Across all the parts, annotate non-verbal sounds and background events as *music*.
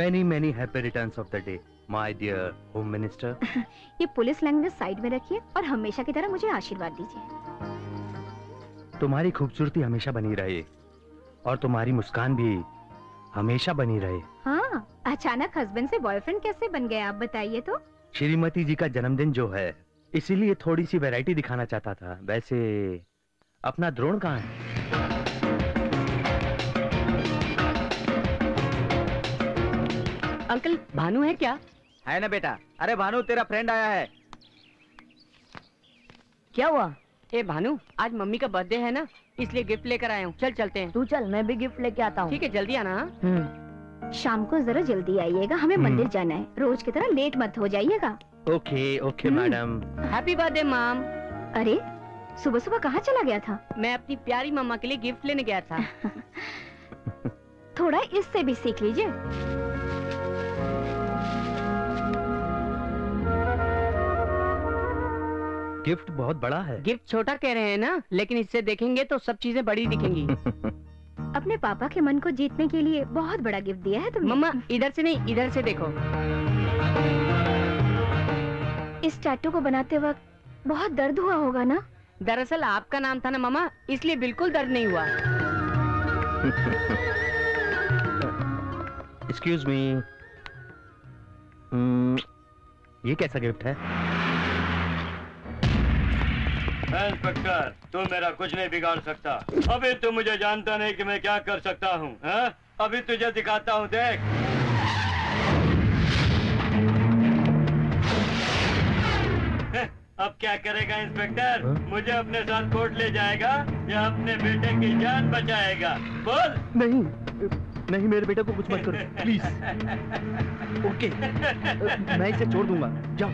Many many happy returns of the day, my dear Home Minister. *laughs* ये police language side में रखिए और हमेशा की तरह मुझे आशीर्वाद दीजिए। तुम्हारी खूबसूरती हमेशा बनी रहे और तुम्हारी मुस्कान भी हमेशा बनी रहे। हाँ अचानक हस्बैंड से बॉयफ्रेंड कैसे बन गए आप बताइए तो। श्रीमती जी का जन्मदिन जो है इसीलिए थोड़ी सी वैरायटी दिखाना चाहता था। वैसे अपना द्रोण कहाँ है? अंकल भानु है क्या? है ना बेटा। अरे भानु तेरा फ्रेंड आया है। क्या हुआ? ए भानु आज मम्मी का बर्थडे है ना इसलिए गिफ्ट लेकर आया हूँ। चल चलते हैं। तू चल मैं भी गिफ्ट लेके आता हूँ। ठीक है जल्दी आना हाँ? हम्म। शाम को जरा जल्दी आइएगा हमें हम्म। मंदिर जाना है। रोज की तरह लेट मत हो जाइएगा। Okay okay hmm. Madam. Happy birthday mom अरे सुबह सुबह कहाँ चला गया था? मैं अपनी प्यारी मम्मा के लिए गिफ्ट लेने गया था। *laughs* थोड़ा इससे भी सीख लीजिए। गिफ्ट बहुत बड़ा है। गिफ्ट छोटा कह रहे हैं ना लेकिन इससे देखेंगे तो सब चीज़ें बड़ी दिखेंगी। *laughs* अपने पापा के मन को जीतने के लिए बहुत बड़ा गिफ्ट दिया है तुमने। मम्मा इधर से नहीं इधर से देखो। इस टैटू को बनाते वक्त बहुत दर्द हुआ होगा ना? दरअसल आपका नाम था ना मम्मा इसलिए बिल्कुल दर्द नहीं हुआ। *laughs* एक्सक्यूज मी ये कैसा गिफ्ट है? इंस्पेक्टर तू मेरा कुछ नहीं बिगाड़ सकता। अभी तू मुझे जानता नहीं कि मैं क्या कर सकता हूँ हाँ? अभी तुझे दिखाता हूँ देख। अब क्या करेगा इंस्पेक्टर? हाँ? मुझे अपने साथ कोर्ट ले जाएगा या अपने बेटे की जान बचाएगा। बोल। नहीं नहीं मेरे बेटे को कुछ मत करो प्लीज़ ओके मैं इसे छोड़ दूँगा। जाओ।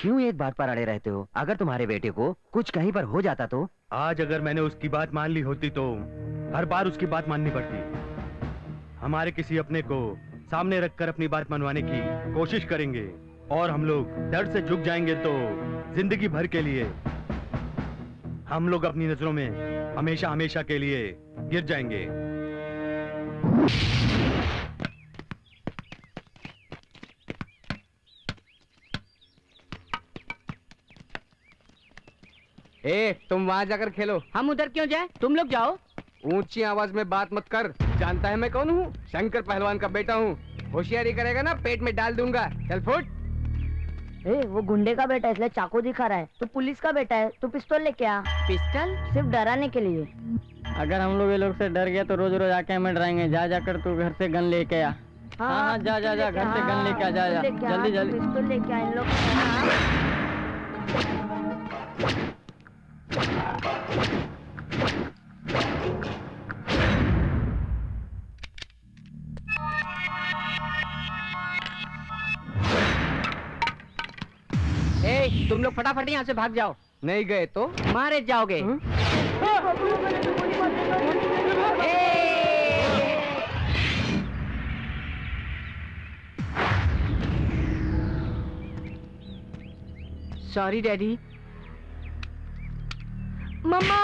क्यों एक बात पर अड़े रहते हो? अगर तुम्हारे बेटे को कुछ कहीं पर हो जाता तो? आज अगर मैंने उसकी बात मान ली होती तो हर बार उसकी बात माननी पड़ती। हमारे किसी अपने को सामने रखकर अपनी बात मनवाने की कोशिश करेंगे और हम लोग दर्द से झुक जाएँगे तो ज़िंदगी भर के लिए हम लोग अपनी नज़रों में हमेशा हमेशा के लिए गिर जाएँगे। ए तुम वहाँ जाकर खेलो। हम उधर क्यों जाए? तुम लोग जाओ। ऊँची आवाज़ में बात मत कर। जानता है मैं कौन हूँ? शंकर पहलवान का बेटा हूँ। होशियारी करेगा ना पेट में डाल दूँगा। चल फुट। ए वो गुंडे का बेटा है, इसलिए चाकू दिखा रहा है। तू पुलिस का बेटा है तू पिस्तौल लेके आ। पिस्टल सिर्फ़ डराने के लिए। अगर हम लोग ये लोग से डर गया तो रोज रोज आके हमें डराएँगे। जा जाकर तू घर से गन लेके आ। हाँ, हाँ, जा, जा, जा, घर से गन लेके आ, जा, जा, जल्दी, जल्दी। पिस्तौल लेके आ इन लोग ए तुम लोग फटाफट यहाँ से भाग जाओ। नहीं गए तो? मारे जाओगे। Sorry daddy mamma.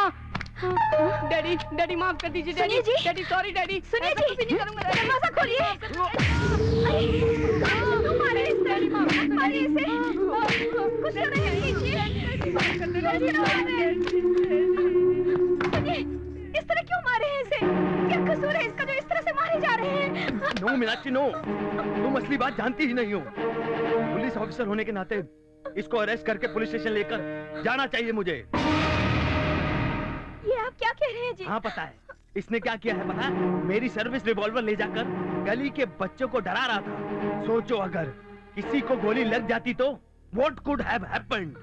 Daddy daddy माफ़ कर दीजिए डैडी। जी। Daddy sorry daddy. सुनिए जी। कुछ नहीं करूँगा दरवाज़ा खोलिए। तुम मारे इसे मारे इसे कुछ तो नहीं है सुनिए इस तरह क्यों मारे हैं इसे? क्या कसूर है इसका जो इस तरह से मारे जा रहे हैं? No Meenakshi no. तुम असली बात जानती ही नहीं हो। पुलिस ऑफिसर होने के नाते इसको अरेस्ट करके पुलिस स्टेशन लेकर जाना चाहिए मुझे। क्या कह रहे हैं जी? हाँ पता है। इसने क्या किया है पता है? मेरी सर्विस रिवॉल्वर ले जाकर गली के बच्चों को डरा रहा था। सोचो अगर किसी को गोली लग जाती तो what could have happened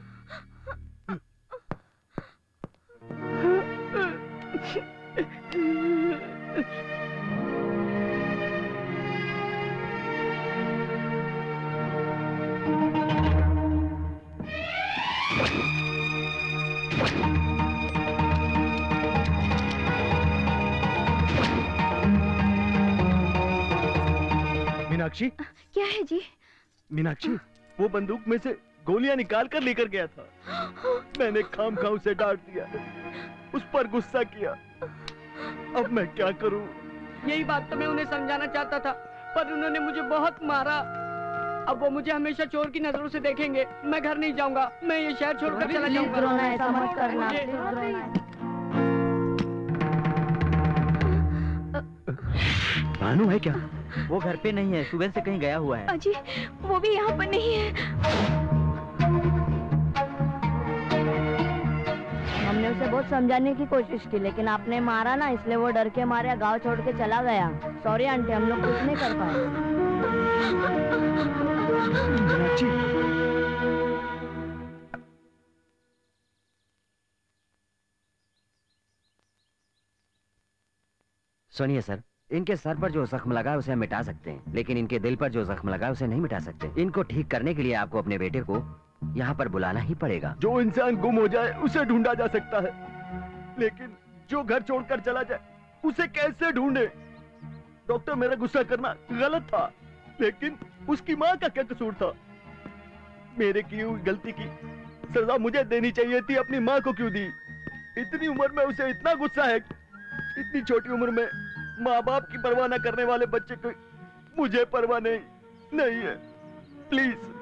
Meenakshi? क्या है जी? मीनाक्षी वो बंदूक में से गोलियाँ निकाल कर लेकर गया था। मैंने खाम खा उसे डांट दिया उस पर गुस्सा किया। अब मैं क्या करूँ? यही बात तो मैं उन्हें समझाना चाहता था पर उन्होंने मुझे बहुत मारा। अब वो मुझे हमेशा चोर की नज़रों से देखेंगे। मैं घर नहीं जाऊँगा मैं ये शहर छोड़कर चला जाऊँगा। भानु है क्या? वो घर पे नहीं है सुबह से कहीं गया हुआ है। अजी वो भी यहाँ पर नहीं है। हमने उसे बहुत समझाने की कोशिश की लेकिन आपने मारा ना इसलिए वो डर के मारे गाँव छोड़ के चला गया। सॉरी आंटी हम लोग कुछ नहीं कर पाए। सुनिए सर। इनके सर पर जो जख्म लगा उसे हम मिटा सकते हैं। लेकिन इनके दिल पर जो जख्म लगा उसे नहीं मिटा सकते। इनको ठीक करने के लिए आपको अपने बेटे को यहाँ पर बुलाना ही पड़ेगा। जो इंसान गुम हो जाए, उसे ढूंढा जा सकता है। लेकिन जो घर छोड़कर चला जाए, उसे कैसे ढूंढे? डॉक्टर, मेरा गुस्सा करना गलत था, लेकिन उसकी माँ का क्या कसूर था? मेरे की गलती की सजा मुझे देनी चाहिए थी, अपनी माँ को क्यों दी? इतनी उम्र में उसे इतना गुस्सा है, इतनी छोटी उम्र में माँ बाप की परवाह न करने वाले बच्चे को मुझे परवाह नहीं नहीं है। प्लीज़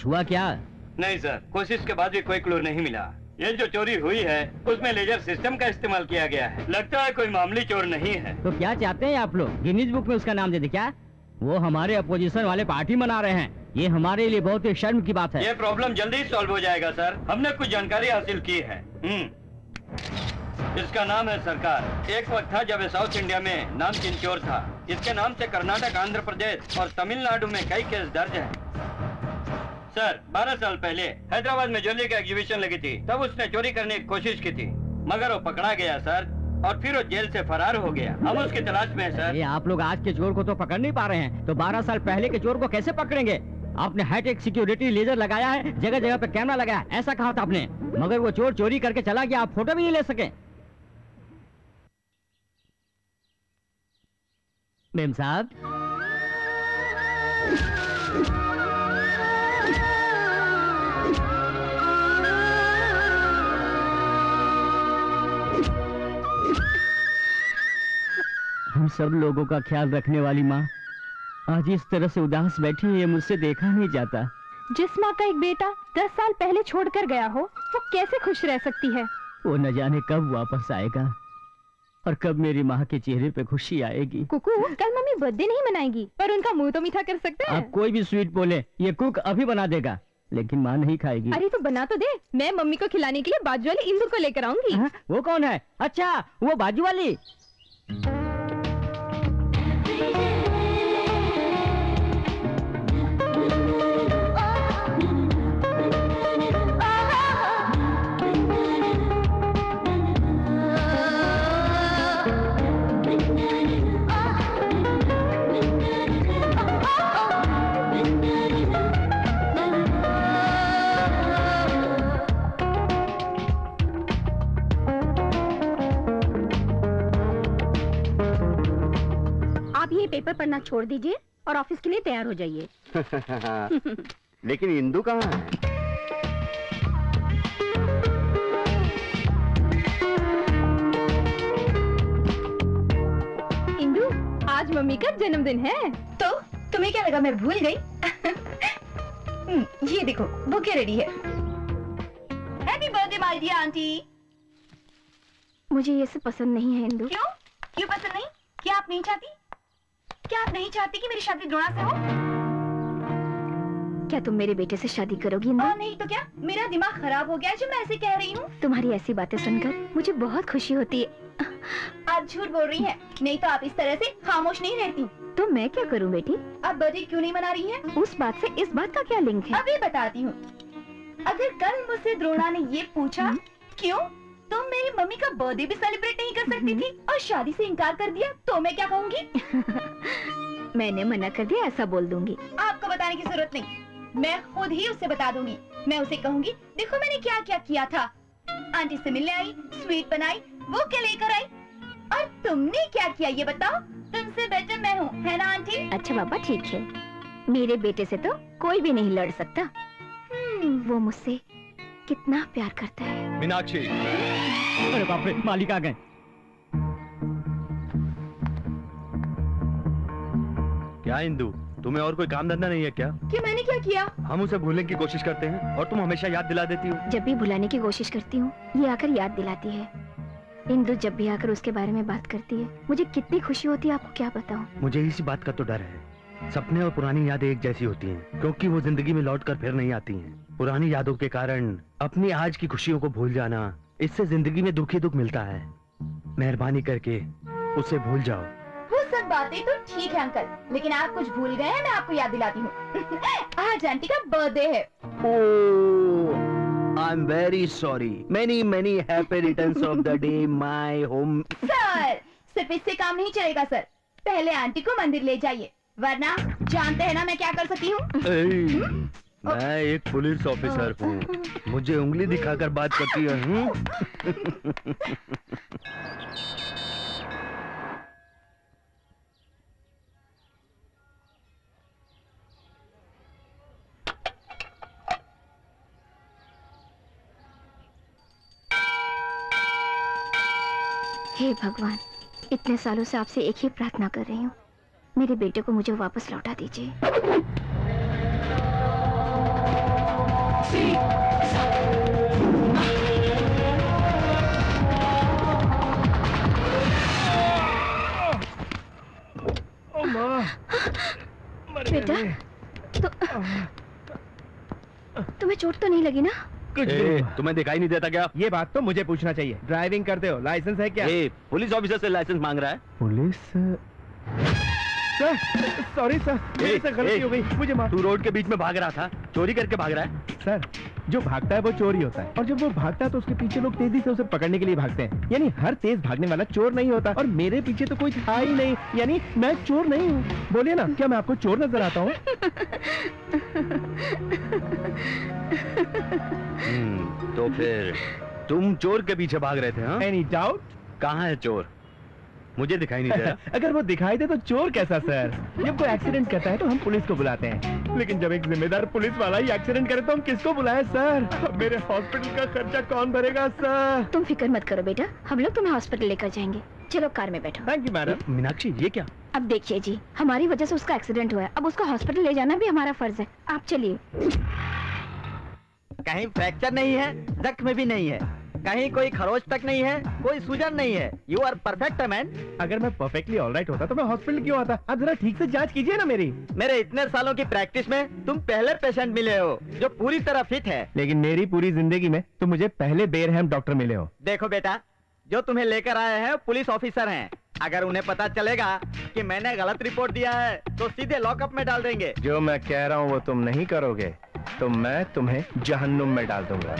कुछ हुआ क्या? नहीं सर। कोशिश के बाद भी कोई क्लू नहीं मिला। ये जो चोरी हुई है उसमें लेजर सिस्टम का इस्तेमाल किया गया है। लगता है कोई मामूली चोर नहीं है। तो क्या चाहते हैं आप लोग? गिनीज बुक में उसका नाम दे दे क्या? वो हमारे अपोजिशन वाले पार्टी मना रहे हैं। ये हमारे लिए बहुत ही शर्म की बात है। ये प्रॉब्लम जल्दी सॉल्व हो जाएगा सर। हमने कुछ जानकारी हासिल की है। हम्म। इसका नाम है सरकार। एक वक्त था जब साउथ इंडिया में नामचीन चोर था। इसके नाम से कर्नाटक आंध्र प्रदेश और तमिलनाडु में कई केस दर्ज हैं। सर 12 साल पहले हैदराबाद में ज्वेलरी का एग्जीबिशन लगी थी। तब उसने चोरी करने की कोशिश की थी। मगर वो पकड़ा गया सर और फिर वो जेल से फरार हो गया। हम उसकी तलाश में हैं सर। ये आप लोग आज के चोर को तो पकड़ नहीं पा रहे हैं। तो 12 साल पहले के चोर को कैसे पकड़ेंगे? आपने हाईटेक सिक्योरिटी लेजर लगाया है जगह जगह पे कैमरा लगाया है, ऐसा कहा था आपने। मगर वो चोर चोरी करके चला गया आप फ़ोटो भी नहीं ले सके। मेम साहब? हम सब लोगों का ख्याल रखने वाली माँ। आज इस तरह से उदास बैठी है ये मुझसे देखा नहीं जाता। जिस माँ का एक बेटा दस साल पहले छोड़कर गया हो वो कैसे खुश रह सकती है? वो न जाने कब वापस आएगा और कब मेरी माँ के चेहरे पे खुशी आएगी। कुकू कल मम्मी बर्थडे नहीं मनाएगी पर उनका मुँह तो मीठा कर सकते हैं। आप कोई भी स्वीट बोले ये कुक अभी बना देगा लेकिन माँ नहीं खाएगी। अरे तो बना तो दे मैं मम्मी को खिलाने के लिए बाजू वाली इंदु को लेकर आऊँगी। हाँ, वो कौन है? अच्छा वो बाजू वाली। पेपर पढ़ना छोड़ दीजिए और ऑफ़िस के लिए तैयार हो जाइए। *laughs* लेकिन इंदू कहाँ है? इंदु आज मम्मी का जन्मदिन है। तो तुम्हें क्या लगा मैं भूल गई? *laughs* हम्म, ये देखो बुके रेडी है। Happy birthday my dear aunty मुझे ये सब पसंद नहीं है इंदु। क्यों? क्यों पसंद नहीं? क्या आप नहीं चाहती? क्या आप नहीं चाहती कि मेरी शादी द्रोणा से हो? क्या तुम मेरे बेटे से शादी करोगी इंदु? नहीं तो क्या? मेरा दिमाग खराब हो गया जो मैं ऐसे कह रही हूँ। तुम्हारी ऐसी बातें सुनकर मुझे बहुत खुशी होती है। आप झूठ बोल रही हैं। नहीं तो आप इस तरह से खामोश नहीं रहती। तो मैं क्या करूँ बेटी? आप बर्थडे क्यों नहीं मना रही हैं? उस बात से इस बात का क्या लिंक है? अभी बताती हूँ। अगर कल मुझसे द्रोणा ने ये पूछा क्यों? तुम मेरी मम्मी का बर्थडे भी सेलिब्रेट नहीं कर सकती थी और शादी से इनकार कर दिया तो मैं क्या कहूँगी? *laughs* मैंने मना कर दिया ऐसा बोल दूँगी। आपको बताने की ज़रूरत नहीं। मैं खुद ही उसे बता दूँगी। मैं उसे कहूँगी देखो मैंने क्या क्या किया था। आंटी से मिलने आई स्वीट बनाई वो क्या लेकर आई? और तुमने क्या किया ये बताओ? तुमसे बेटर मैं हूँ है ना आंटी? अच्छा बाबा ठीक है। मेरे बेटे से तो कोई भी नहीं लड़ सकता। हम्म, वो मुझसे कितना प्यार करता है। मीनाक्षी। अरे बाप रे मालिक आ गए। क्या इंदू तुम्हें और कोई काम धंधा नहीं है क्या? कि मैंने क्या किया? हम उसे भूलने की कोशिश करते हैं और तुम हमेशा याद दिला देती हो। जब भी भुलाने की कोशिश करती हूँ ये आकर याद दिलाती है। इंदु जब भी आकर उसके बारे में बात करती है मुझे कितनी खुशी होती है आपको क्या बताऊँ? मुझे इसी बात का तो डर है। सपने और पुरानी यादें एक जैसी होती हैं क्योंकि वो ज़िंदगी में लौट कर फिर नहीं आती हैं। पुरानी यादों के कारण अपनी आज की खुशियों को भूल जाना इससे ज़िंदगी में दुखी दुख मिलता है। मेहरबानी करके उसे भूल जाओ। वो सब बातें तो ठीक है अंकल। लेकिन आप कुछ भूल गए हैं मैं आपको याद दिलाती हूँ। *laughs* आज आंटी का बर्थडे है। I am very sorry many many happy returns of the day my home sir सिर्फ़ इससे काम नहीं चलेगा सर पहले आंटी को मंदिर ले जाइए वरना जानते हैं ना मैं क्या कर सकती हूँ। मैं एक पुलिस ऑफिसर हूँ। मुझे उंगली दिखाकर बात करती है? हे? भगवान, इतने सालों से आपसे एक ही प्रार्थना कर रही हूँ। मेरे बेटे को मुझे वापस लौटा दीजिए। बेटा तो तुम्हें चोट तो नहीं लगी ना? ए, तुम्हें दिखाई नहीं देता क्या? ये बात तो मुझे पूछना चाहिए। ड्राइविंग करते हो लाइसेंस है क्या? ए, पुलिस ऑफिसर से लाइसेंस मांग रहा है। पुलिस? सर सॉरी सर मेरे से गलती हो गई। मुझे माफ़ तू रोड के बीच में भाग रहा था। चोरी करके भाग रहा है। सर जो भागता है वो चोर ही होता है। और जब वो भागता है तो उसके पीछे लोग तेज़ी से उसे पकड़ने के लिए भागते हैं। यानी हर तेज भागने वाला चोर नहीं होता। और मेरे पीछे तो कोई था ही नहीं। यानी मैं चोर नहीं हूँ। बोलिए ना क्या मैं आपको चोर नज़र आता हूँ? हम्म, तो फिर तुम चोर के पीछे भाग रहे थे हाँ? एनी डाउट कहाँ है चोर? मुझे दिखाई नहीं दे रहा। *laughs* अगर वो दिखाई दे तो चोर कैसा सर? जब कोई एक्सीडेंट करता है तो हम पुलिस को बुलाते हैं। लेकिन जब एक जिम्मेदार पुलिस वाला ही एक्सीडेंट करे तो हम किसको बुलाएँ सर? मेरे हॉस्पिटल का खर्चा कौन भरेगा सर? तुम फ़िक्र मत करो बेटा हम लोग तुम्हें हॉस्पिटल लेकर जाएँगे। चलो कार में बैठो। थैंक यू मैडम मीनाक्षी ये क्या? अब देखिए जी हमारी वजह से उसका एक्सीडेंट हुआ है। अब उसको हॉस्पिटल ले जाना भी हमारा फ़र्ज़ है। आप चलिए। कहीं फ्रैक्चर नहीं है जख्म भी नहीं है। कहीं कोई खरोच तक नहीं है कोई सूजन नहीं है। यू आर परफेक्ट मैन अगर मैं परफेक्टली ऑलराइट होता तो मैं हॉस्पिटल क्यों आता? आप जरा ठीक से जाँच कीजिए ना मेरी। मेरे इतने सालों की प्रैक्टिस में तुम पहले पेशेंट मिले हो जो पूरी तरह फिट है। लेकिन मेरी पूरी ज़िंदगी में तुम मुझे पहले बेरहम डॉक्टर मिले हो। देखो बेटा जो तुम्हें लेकर आए हैं पुलिस ऑफिसर हैं। अगर उन्हें पता चलेगा कि मैंने गलत रिपोर्ट दिया है तो सीधे लॉकअप में डाल देंगे। जो मैं कह रहा हूँ वो तुम नहीं करोगे तो मैं तुम्हें जहन्नुम में डाल दूँगा।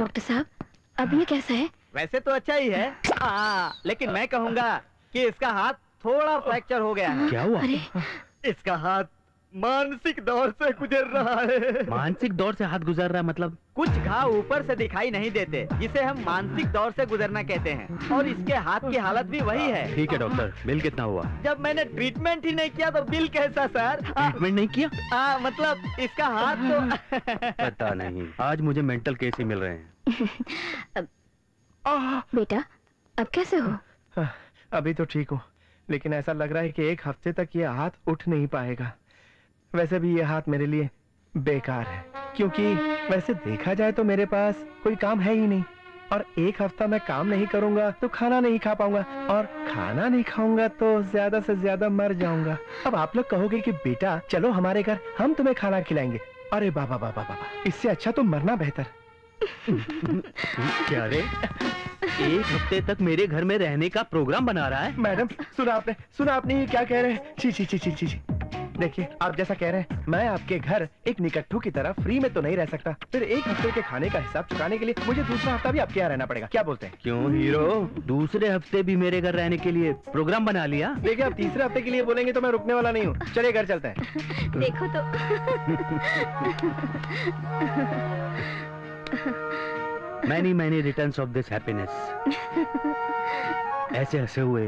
डॉक्टर साहब अब ये कैसा है? वैसे तो अच्छा ही है। आ, लेकिन मैं कहूँगा कि इसका हाथ थोड़ा फ्रैक्चर हो गया है। क्या हुआ? अरे। इसका हाथ मानसिक दौर से गुजर रहा है। मानसिक दौर से हाथ गुजर रहा है मतलब? कुछ घाव ऊपर से दिखाई नहीं देते जिसे हम मानसिक दौर से गुजरना कहते हैं। और इसके हाथ की हालत भी वही है। ठीक है डॉक्टर। बिल कितना हुआ? जब मैंने ट्रीटमेंट ही नहीं किया तो बिल कैसा सर? ट्रीटमेंट नहीं किया? आ, मतलब इसका हाथ तो *laughs* पता नहीं। आज मुझे मेंटल केस ही मिल रहे हैं। *laughs* बेटा अब कैसे हो? अभी तो ठीक हूँ लेकिन ऐसा लग रहा है कि एक हफ़्ते तक ये हाथ उठ नहीं पाएगा। वैसे भी ये हाथ मेरे लिए बेकार है। क्योंकि वैसे देखा जाए तो मेरे पास कोई काम है ही नहीं। और एक हफ़्ता मैं काम नहीं करूँगा तो खाना नहीं खा पाऊँगा। और खाना नहीं खाऊँगा तो ज़्यादा से ज़्यादा मर जाऊँगा। अब आप लोग कहोगे कि बेटा चलो हमारे घर हम तुम्हें खाना खिलाएँगे। अरे बाबा बाबा बाबा इससे अच्छा तो मरना बेहतर। क्या रे? एक हफ़्ते तक मेरे घर में रहने का प्रोग्राम बना रहा है? मैडम सुना आपने सुना आपने ये क्या कह रहे हैं? छी छी छी छी छी छी। देखिए आप जैसा कह रहे हैं मैं आपके घर एक निकट्ठू की तरह फ्री में तो नहीं रह सकता। फिर एक हफ़्ते के खाने का हिसाब चुकाने के लिए मुझे दूसरा हफ़्ता भी आपके यहाँ रहना पड़ेगा। क्या बोलते हैं? क्यों हीरो? दूसरे हफ़्ते भी मेरे घर रहने के लिए प्रोग्राम बना लिया? देखिए आप तीसरे हफ़्ते के लिए बोलेंगे तो मैं रुकने वाला नहीं हूँ। चलिए घर चलते हैं। देखो तो। Many many returns of this happiness ऐसे हंसे हुए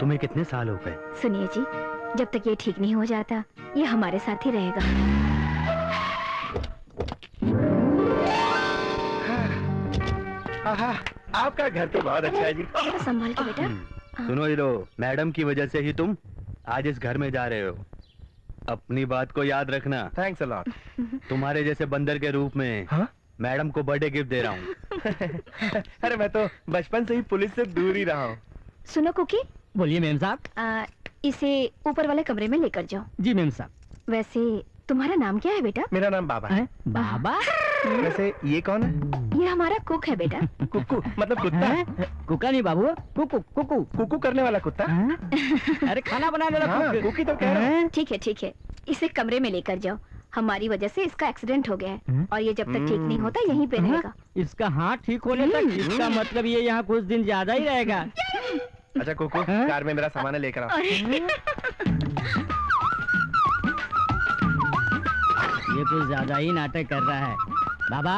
तुम्हें कितने साल हो गए? सुनिए जी जब तक ये ठीक नहीं हो जाता ये हमारे साथ ही रहेगा। आहा, आपका घर तो बहुत अच्छा है जी। संभाल के बेटा। हम्म, सुनो हीरो मैडम की वजह से ही तुम आज इस घर में जा रहे हो। अपनी बात को याद रखना। थैंक्स अलॉट तुम्हारे जैसे बंदर के रूप में हाँ? मैडम को बर्थडे गिफ्ट दे रहा हूँ। *laughs* अरे मैं तो बचपन से ही पुलिस से दूर ही रहा हूँ। सुनो कुकी। बोलिए मैम साहब। इसे ऊपर वाले कमरे में लेकर जाओ। जी मैम साहब। वैसे तुम्हारा नाम क्या है बेटा? मेरा नाम बाबा है। बाबा? वैसे ये कौन है? ये हमारा कुक है बेटा। *laughs* कुक्कू मतलब कुत्ता। है कुका नहीं बाबू कुकू कुकू। कुकू करने वाला कुत्ता? हाँ? अरे खाना बनाने वाला हाँ, कुक। कुकी तो कह रहा हूँ? ठीक है ठीक है। इसे कमरे में लेकर जाओ। हमारी वजह से इसका एक्सीडेंट हो गया है। हम्म। और ये जब तक ठीक नहीं होता यहीं पे हाँ? रहेगा। इसका हाथ ठीक होने तक इसका मतलब ये यहाँ कुछ दिन ज़्यादा ही रहेगा। *laughs* अच्छा कुकू हाँ? कार में मेरा सामान लेकर आओ। ये कुछ ज़्यादा ही नाटक कर रहा है। बाबा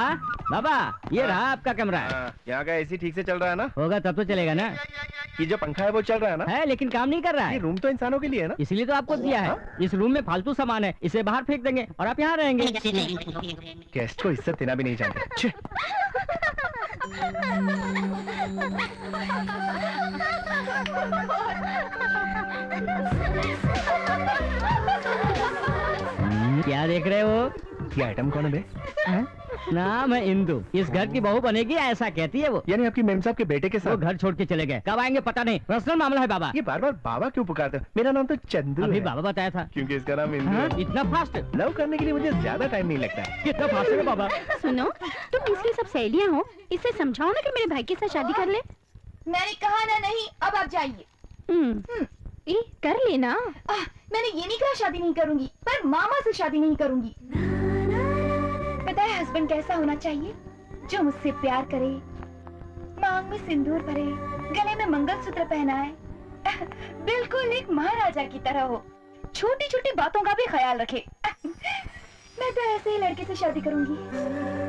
बाबा ये रहा आपका कमरा। हाँ, यहाँ का एसी ठीक से चल रहा है ना? होगा तब तो चलेगा ना? ये जो पंखा है वो चल रहा है ना? है लेकिन काम नहीं कर रहा है। ये है रूम तो इंसानों के लिए है ना? इसलिए तो आपको दिया है। इस रूम में फालतू सामान है इसे बाहर फेंक देंगे और आप यहाँ रहेंगे। गेस्ट को इज़्ज़त देना भी नहीं जानते हम्म, क्या देख रहे हो? ये आइटम कौन है ना मैं इंदू। इंदु इस घर की बहू बनेगी ऐसा कहती है वो। यानी आपकी मेम साहब के बेटे के साथ? वो घर छोड़ के चले गए। कब आएँगे पता नहीं। पर्सनल मामला है बाबा। ये बार बार बाबा क्यों पुकारते मेरा नाम तो चंदू अभी है। बाबा बताया था। क्योंकि इसका नाम इंदु हाँ? है। इतना फास्ट लव करने के लिए मुझे ज़्यादा टाइम नहीं लगता। है। कितना फास्ट है बाबा। सुनो तुम इसकी सब सहेलियाँ हो। इसे समझाओ ना कि मेरे भाई के साथ शादी कर ले। मैंने कहा ना नहीं अब आप जाइए। हम्म। हम्म। कर लेना। मैंने ये नहीं कहा शादी नहीं करूँगी पर मामा से शादी नहीं करूँगी। वह हस्बैंड कैसा होना चाहिए? जो मुझसे प्यार करे, मांग में सिंदूर भरे, गले में मंगलसूत्र पहनाए, *laughs* बिल्कुल एक महाराजा की तरह हो। छोटी छोटी बातों का भी ख्याल रखे। *laughs* मैं तो ऐसे ही लड़के से शादी करूँगी।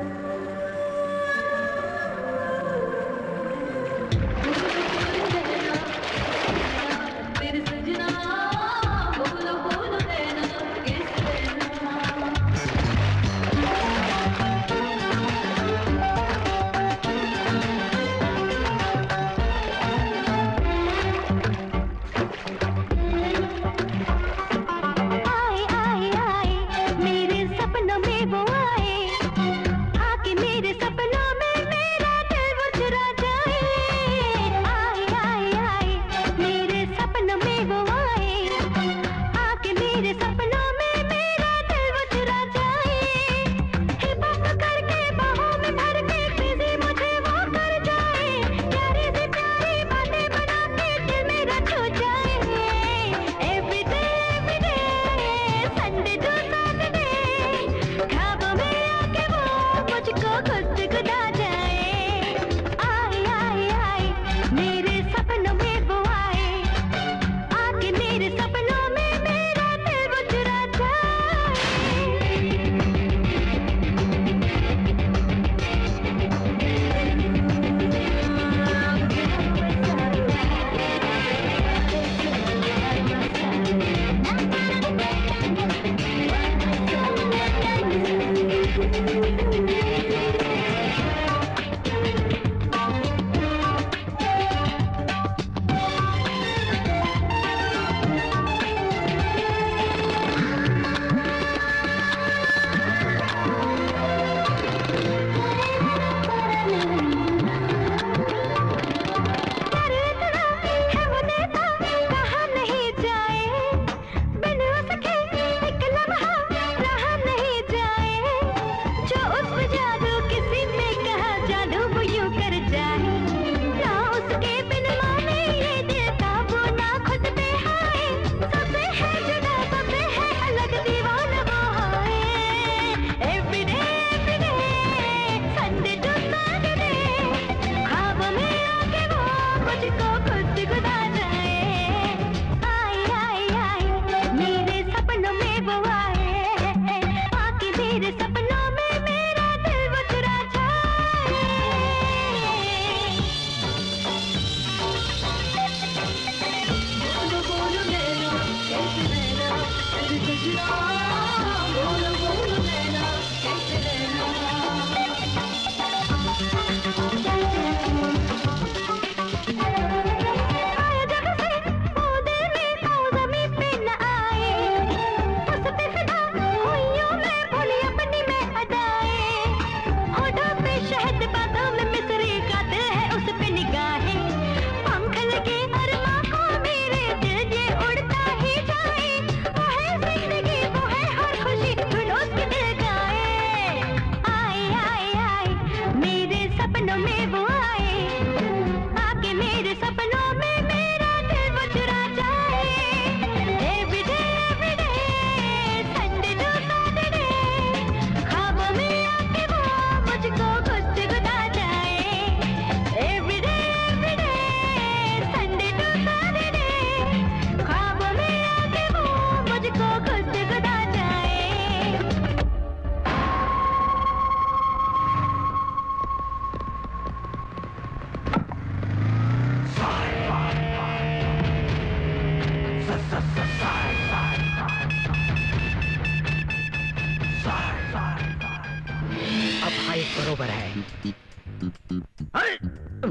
बरोबर है।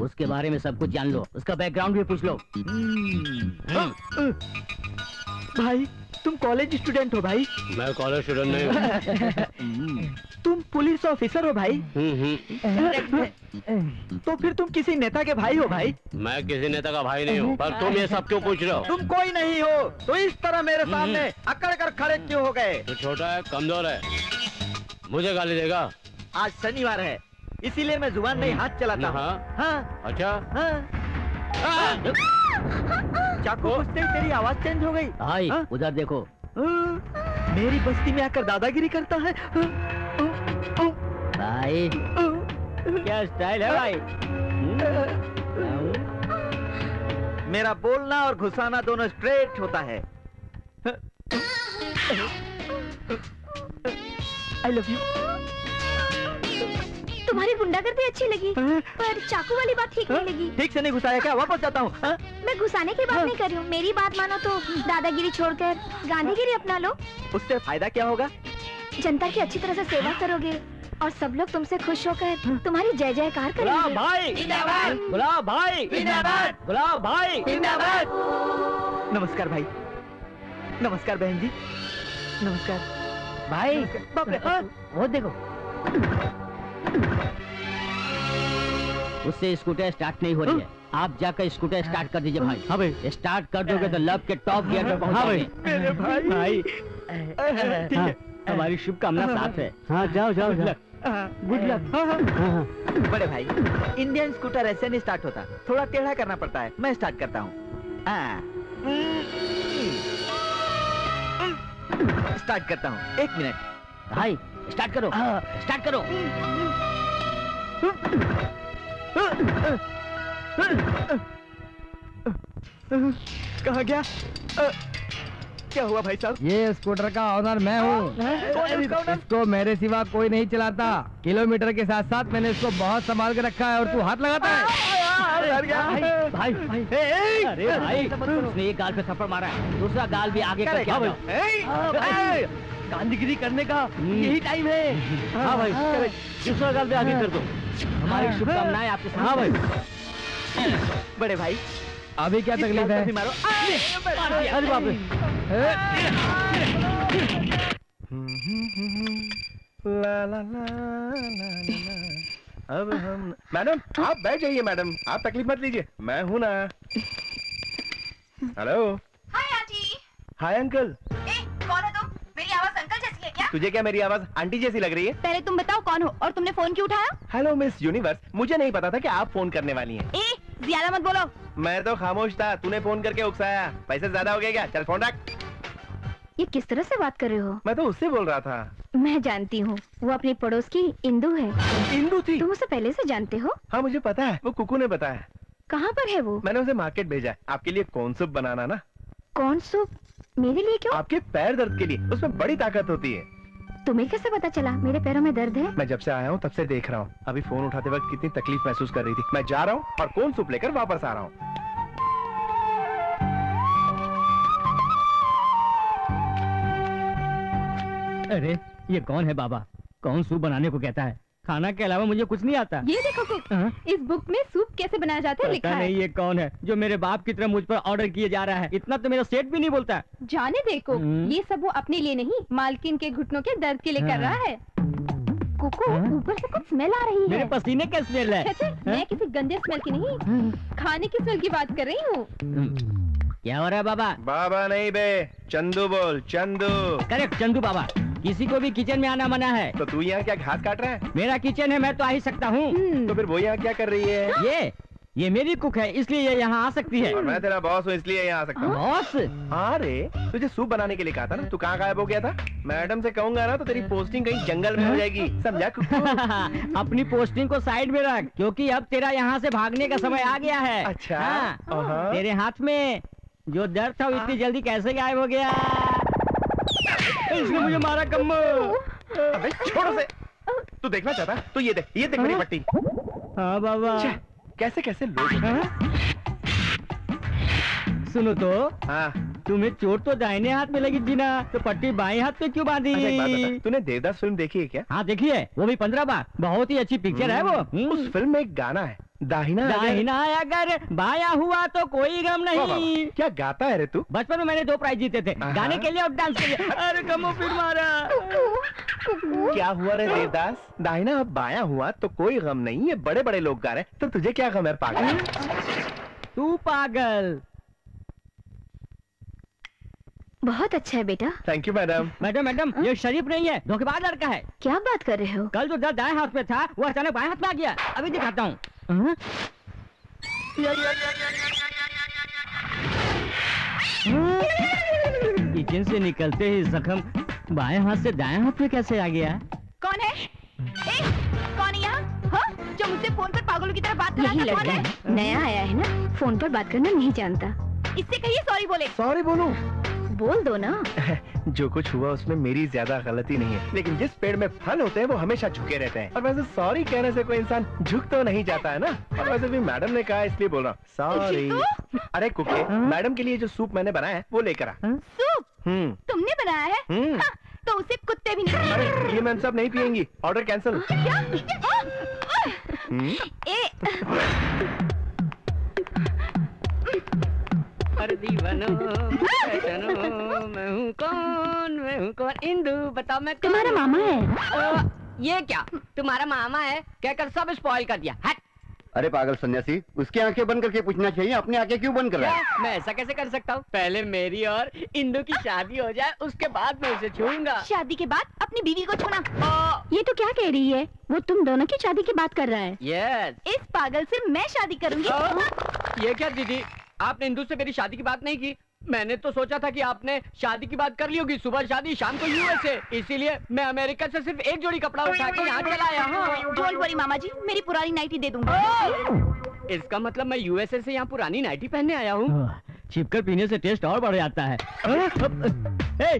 उसके बारे में सब कुछ जान लो। उसका बैकग्राउंड भी पूछ लो। हम्म। हाँ। भाई तुम कॉलेज स्टूडेंट हो भाई। मैं कॉलेज स्टूडेंट नहीं *laughs* तुम पुलिस ऑफिसर हो भाई। हम्म, हम्म। तो फिर तुम किसी नेता के भाई हो भाई। मैं किसी नेता का भाई नहीं हूँ पर तुम ये सब क्यों पूछ रहे हो? तुम कोई नहीं हो। तो इस तरह मेरे सामने अकड़ कर खड़े क्यों हो गए? तो छोटा है कमज़ोर है। मुझे गाली देगा? आज शनिवार है। इसीलिए मैं ज़ुबान नहीं हाथ चलाता हूँ। हाँ। अच्छा? हाँ। चाकू ही तेरी आवाज़ चेंज हो गई। भाई हाँ? उधर देखो। हाँ। मेरी बस्ती में आकर दादागिरी करता है। भाई क्या स्टाइल है भाई? हम्म। मेरा बोलना और घुसाना दोनों स्ट्रेट होता है। आई लव यू तुम्हारी गुंडागर्दी अच्छी लगी पर चाकू वाली बात ठीक नहीं लगी। ठीक से नहीं घुसाया क्या? वापस जाता हूँ। हाँ? मैं घुसाने की बात नहीं कर रही हूँ। मेरी बात मानो तो दादागिरी छोड़कर गांधीगिरी अपना लो। उससे फ़ायदा क्या होगा? जनता की अच्छी तरह से सेवा करोगे और सब लोग तुमसे खुश होकर तुम्हारी जय जयकार गुलाब करेंगे भाई गुलाब भाई! गुलाब भाई! नमस्कार भाई। नमस्कार बहन जी। नमस्कार। भाई! बाप रे! हाँ? वो देखो। उससे स्कूटर स्टार्ट नहीं हो रही है। आप जाकर स्कूटर स्टार्ट कर दीजिए भाई। हाँ भाई। स्टार्ट कर दोगे तो लब के टॉप गियर पे हाँ भाई। मेरे भाई। भाई। ठीक है। हमारी शुभकामना साथ है। हाँ। जाओ जाओ जाओ। गुड लक बड़े भाई इंडियन स्कूटर ऐसे नहीं स्टार्ट होता। थोड़ा टेढ़ा करना पड़ता है। मैं स्टार्ट करता हूँ। स्टार्ट करता हूँ। एक मिनट भाई स्टार्ट करो स्टार्ट करो कहा गया अ, क्या हुआ भाई साहब ये स्कूटर का ऑनर मैं हूँ है? इसको मेरे सिवा कोई नहीं चलाता किलोमीटर के साथ साथ मैंने इसको बहुत संभाल के रखा है और तू हाथ लगाता है गया। भाई भाई अरे भाई उसने एक गाल पे थप्पड़ मारा है दूसरा गाल भी आगे करके गांधीगिरी करने का यही टाइम है। हाँ भाई दूसरा गाल भी आगे कर दो। हमारी शुभकामनाएँ आपके साथ। हाँ भाई। बड़े भाई अभी क्या तकलीफ़ है? मारो। अरे बाप रे ला ला ला ला ला ला। अब हम मैडम आप बैठ जाइए मैडम। आप तकलीफ़ मत लीजिए। मैं हूँ ना। Hello hi aunty hi uncle ए कौन है तुम? मेरी आवाज़ है क्या? तुझे क्या मेरी आवाज़ आंटी जैसी लग रही है? पहले तुम बताओ कौन हो और तुमने फ़ोन क्यों उठाया? हेलो मिस यूनिवर्स मुझे नहीं पता था कि आप फ़ोन करने वाली हैं। ए ज़्यादा मत बोलो। मैं तो खामोश था तूने फ़ोन करके उकसाया। पैसे ज़्यादा हो गए क्या? चल फ़ोन रख। ये किस तरह से बात कर रहे हो? मैं तो उससे बोल रहा था। मैं जानती हूँ वो अपने पड़ोस की इंदू है। इंदू थी? तुम उसे पहले से जानते हो? हाँ मुझे पता है वो कुकू ने बताया। कहाँ पर है वो? मैंने उसे मार्केट भेजा है। आपके लिए कौन सूप बनाना ना? कौन सूप? मेरे लिए क्यों? आपके पैर दर्द के लिए। उसमें बड़ी ताकत होती है। तुम्हें कैसे पता चला? मेरे पैरों में दर्द है? मैं जब से आया हूँ तब से देख रहा हूँ। अभी फ़ोन उठाते वक्त कितनी तकलीफ़ महसूस कर रही थी। मैं जा रहा हूँ और कौन सूप लेकर वापस आ रहा हूँ। अरे ये कौन है बाबा? कौन सूप बनाने को कहता है? खाना के अलावा मुझे कुछ नहीं आता। ये देखो कुक हाँ? इस बुक में सूप कैसे बनाया जाता है लिखा है नहीं ये कौन है जो मेरे बाप की तरह मुझ पर ऑर्डर किए जा रहा है। इतना तो मेरा सेठ भी नहीं बोलता। जाने देखो हम्म। ये सब वो अपने लिए नहीं मालकिन के घुटनों के दर्द के लिए कर हाँ। रहा है। कुकू ऊपर से कुछ स्मेल आ रही है। मेरे है पसीने का स्मेल है। छे, छे, मैं किसी गंदे स्मेल की नहीं खाने की स्मेल की बात कर रही हूँ। क्या हो रहा है बाबा? बाबा नहीं बे चंदू बोल चंदू। करेक्ट चंदू बाबा। किसी को भी किचन में आना मना है। तो तू यहाँ क्या घास काट रहा है? मेरा किचन है मैं तो आ ही सकता हूँ। तो फिर वो यहाँ क्या कर रही है? ये ये मेरी कुक है इसलिए ये यहाँ आ सकती है। और मैं तेरा बॉस हूँ इसलिए यहाँ आ सकता हूँ। बॉस? हाँ रे तुझे सूप बनाने के लिए कहा था ना तू कहाँ गायब हो गया था? मैडम से कहूँगा ना तो तेरी पोस्टिंग कहीं जंगल में हो जाएगी समझा कुकू *laughs* अपनी पोस्टिंग को साइड में रख क्योंकि अब तेरा यहाँ से भागने का समय आ गया है। अच्छा, हाँ, तेरे हाथ में जो दर्द था इतनी जल्दी कैसे गायब हो गया? इसने मुझे मारा कम अबे छोड़ उसे। तू देखना चाहता? तो ये देख ये देख मेरी पट्टी। हाँ बाबा। कैसे कैसे लोग सुनो तो हाँ। तुम्हें चोट तो दाहिने हाथ में लगी जीना तो पट्टी बाएँ हाथ पे क्यों बांधी? अच्छा तूने देवदास फ़िल्म देखी है क्या? हाँ देखी है वो भी पंद्रह बार। बहुत ही अच्छी पिक्चर है वो। उस फ़िल्म में एक गाना है। दाहिना अगर- दाहिना अगर बाया हुआ तो कोई गम। नहीं। क्या गाता है रे तू? बचपन में मैंने दो प्राइज जीते थे। गाने के लिए और डांस के लिए। अरे कमो फिर मारा। क्या हुआ रे देवदास? दाहिना अब बाया हुआ तो कोई गम नहीं ये बड़े बड़े लोग गा रहे तो तुझे क्या गम है पागल? तू पागल। बहुत अच्छा है बेटा। Thank you madam madam madam ये शरीफ नहीं है धोखेबाज लड़का है। क्या बात कर रहे हो? कल जो दर्द दाएँ हाथ में था वो अचानक बाएँ हाथ में आ गया। अभी दिखाता हूँ। हम्म। किचन से निकलते ही जख्म बाएँ हाथ से दाएँ हाथ में कैसे आ गया? कौन है? ए, कौन यहाँ? जो मुझसे फ़ोन पर पागलों की तरह बात कर रहा कौन है? नया आया है ना? फ़ोन पर बात करना नहीं जानता। इससे कहिए सॉरी बोले। सॉरी बोलो? बोल दो ना। *laughs* जो कुछ हुआ उसमें मेरी ज़्यादा गलती नहीं है। लेकिन जिस पेड़ में फल होते हैं वो हमेशा झुके रहते हैं। और वैसे सॉरी कहने से कोई इंसान झुक तो नहीं जाता है ना? और वैसे भी मैडम ने कहा इसलिए बोल रहा हूँ। सॉरी अरे कुके मैडम के लिए जो सूप मैंने बनाया है वो लेकर आ। सूप? हम्म। तुमने बनाया है? हम्म। हाँ, तो उसे कुत्ते भी नहीं। अरे ये मैम सब नहीं पियेंगी। ऑर्डर कैंसिल क्या? ए अरे दीवानो मैं हूँ कौन मैं हूँ कौन? इंदु बताओ मैं कौन तुम्हारा मामा है। अ, ये क्या? तुम्हारा मामा है? कहकर सब स्पॉइल कर दिया। हट। अरे पागल सन्यासी उसकी आँखें बंद करके पूछना चाहिए अपनी आँखें क्यों बंद कर रहा है? मैं ऐसा कैसे कर सकता हूँ? पहले मेरी और इंदु की शादी हो जाए उसके बाद मैं उसे छूऊँगा। शादी के बाद अपनी बीवी को छूना। ये तो क्या कह रही है? वो तुम दोनों की शादी की बात कर रहा है। यस इस पागल से मैं शादी करूँगी। ये क्या दीदी? आपने इंदु से मेरी शादी की बात नहीं की। मैंने तो सोचा था कि आपने शादी की बात कर ली होगी सुबह शादी शाम को यूएसए इसीलिए मैं अमेरिका से सिर्फ़ एक जोड़ी कपड़ा उठा के यहाँ चला आया हूँ। डोंट वरी मामा जी मेरी पुरानी नाइटी दे दूँगा। इसका मतलब मैं यूएसए से यहाँ पुरानी नाइटी पहनने आया हूँ। छिपकर पीने से टेस्ट और बढ़ जाता है। ए,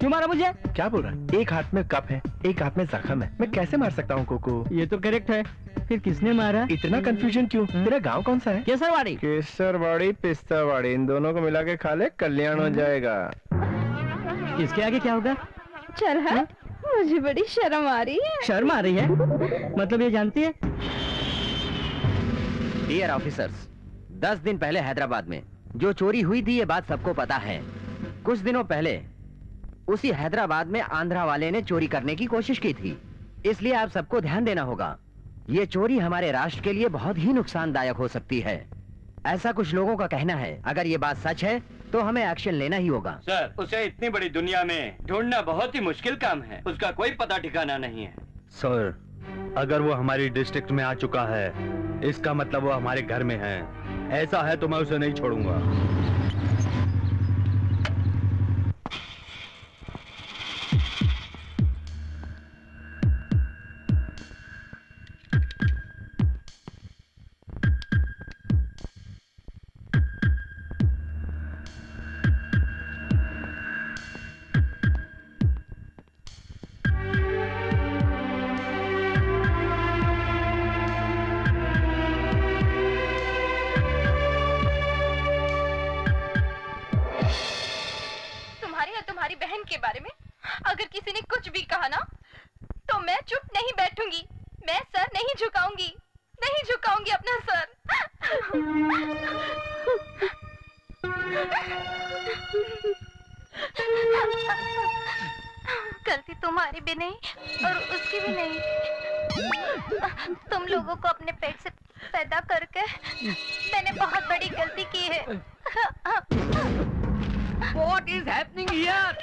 क्यों मारा मुझे? क्या बोल रहा है? एक हाथ में कप है एक हाथ में जख्म है। मैं कैसे मार सकता हूँ कोको? ये तो करेक्ट है। फिर किसने मारा? इतना कंफ्यूजन क्यों? तेरा गाँव कौन सा है? केसरवाड़ी। केसरवाड़ी पिस्तावाड़ी इन दोनों को मिला के खा ले कल्याण हो जाएगा। इसके आगे क्या होगा? चल है? मुझे बड़ी शर्म आ रही है। शर्म आ रही है? मतलब ये जानती है? डियर ऑफिसर्स दस दिन पहले हैदराबाद में जो चोरी हुई थी ये बात सबको पता है। कुछ दिनों पहले उसी हैदराबाद में आंध्रा वाले ने चोरी करने की कोशिश की थी। इसलिए आप सबको ध्यान देना होगा। ये चोरी हमारे राष्ट्र के लिए बहुत ही नुकसानदायक हो सकती है। ऐसा कुछ लोगों का कहना है। अगर ये बात सच है तो हमें एक्शन लेना ही होगा। सर उसे इतनी बड़ी दुनिया में ढूंढना बहुत ही मुश्किल काम है। उसका कोई पता ठिकाना नहीं है। सर अगर वो हमारी डिस्ट्रिक्ट में आ चुका है इसका मतलब वो हमारे घर में है। ऐसा है तो मैं उसे नहीं छोड़ूँगा। तुम्हारी बहन के बारे में? अगर किसी ने कुछ भी कहा ना तो मैं चुप नहीं बैठूँगी। मैं सर नहीं झुकाऊँगी। नहीं झुकाऊँगी अपना सर। गलती तुम्हारी भी नहीं और उसकी भी नहीं। तुम लोगों को अपने पेट से पैदा करके मैंने बहुत बड़ी गलती की है। What is happening here?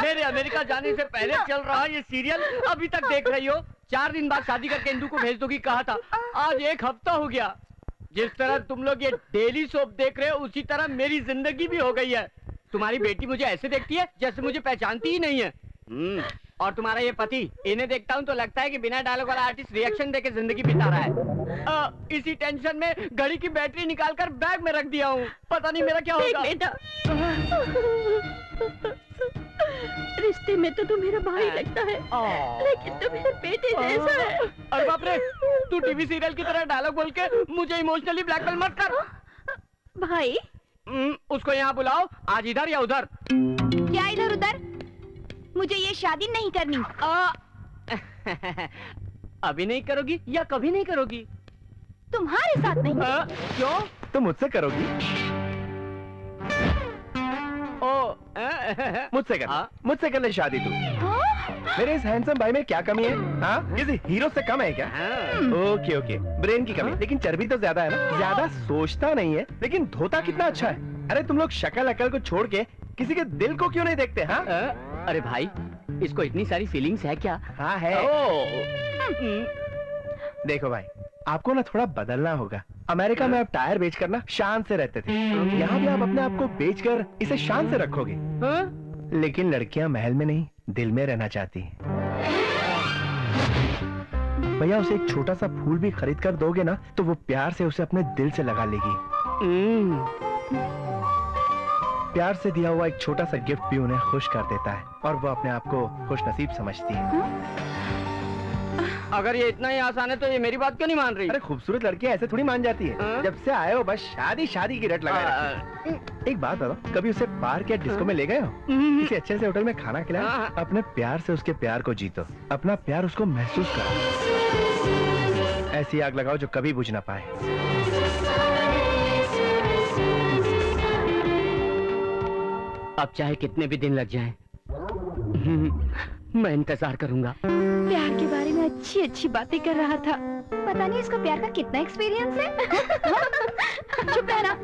मेरे अमेरिका जाने से पहले चल रहा ये सीरियल अभी तक देख रही हो? चार दिन बाद शादी करके इंदू को भेज दोगी कहा था। आज एक हफ़्ता हो गया। जिस तरह तुम लोग ये डेली सोप देख रहे हो उसी तरह मेरी ज़िंदगी भी हो गई है। तुम्हारी बेटी मुझे ऐसे देखती है जैसे मुझे पहचानती ही नहीं है। हम्म, और तुम्हारा ये पति इन्हें देखता हूँ तो लगता है कि बिना डायलॉग वाला आर्टिस्ट रिएक्शन देके ज़िंदगी बिता रहा है। अ, इसी टेंशन में घड़ी की बैटरी निकाल कर बैग में रख दिया हूँ। पता नहीं मेरा क्या होगा। बेटा रिश्ते में तो तू मेरा भाई लगता है लेकिन तू मेरे बेटे जैसा है। अरे बाप रे तू टीवी सीरियल की तरह डायलॉग बोल के मुझे इमोशनली ब्लैकमेल मत कर। भाई? उसको यहाँ बुलाओ आज इधर या उधर। मुझे ये शादी नहीं करनी। आ, अभी नहीं करोगी या कभी नहीं करोगी? तुम्हारे साथ नहीं। आ, क्यों? तो मुझसे करोगी। ओ मुझसे कर मुझसे कर ले शादी तू। मेरे इस हैंडसम भाई में क्या कमी है? हाँ। किसी हीरो से कम है क्या? Okay okay. ब्रेन की कमी लेकिन चर्बी तो ज़्यादा है ना। ज़्यादा सोचता नहीं है लेकिन धोता कितना अच्छा है। अरे तुम लोग शक्ल अकल को छोड़ के किसी के दिल को क्यों नहीं देखते हाँ? अरे भाई इसको इतनी सारी फीलिंग्स है क्या? हाँ है। ओ। देखो भाई आपको ना थोड़ा बदलना होगा। अमेरिका में आप टायर बेच कर ना शान से रहते थे। यहाँ भी आप अपने आप को बेच कर इसे शान से रखोगे। लेकिन लड़कियाँ महल में नहीं दिल में रहना चाहती हैं। भैया उसे एक छोटा सा फूल भी खरीद कर दोगे ना तो वो प्यार से उसे अपने दिल से लगा लेगी। प्यार से दिया हुआ एक छोटा सा गिफ्ट भी उन्हें खुश कर देता है और वो अपने आप को खुश नसीब समझती है। अगर ये इतना ही आसान है तो ये मेरी बात क्यों नहीं मान रही? अरे खूबसूरत लड़कियाँ ऐसे थोड़ी मान जाती है। आ? जब से आए हो बस शादी शादी की रट लगाए रखी है। एक बात बताओ कभी उसे पार्क या डिस्को में ले गए हो? किसी अच्छे से होटल में खाना खिलाया अपने प्यार से उसके प्यार को जीतो। अपना प्यार उसको महसूस करो ऐसी आग लगाओ जो कभी बुझ ना पाए। अब चाहे कितने भी दिन लग जाएँ, मैं इंतज़ार करूँगा। प्यार के बारे में अच्छी अच्छी बातें कर रहा था। पता नहीं इसको प्यार का कितना एक्सपीरियंस है। *laughs* चुप रहना।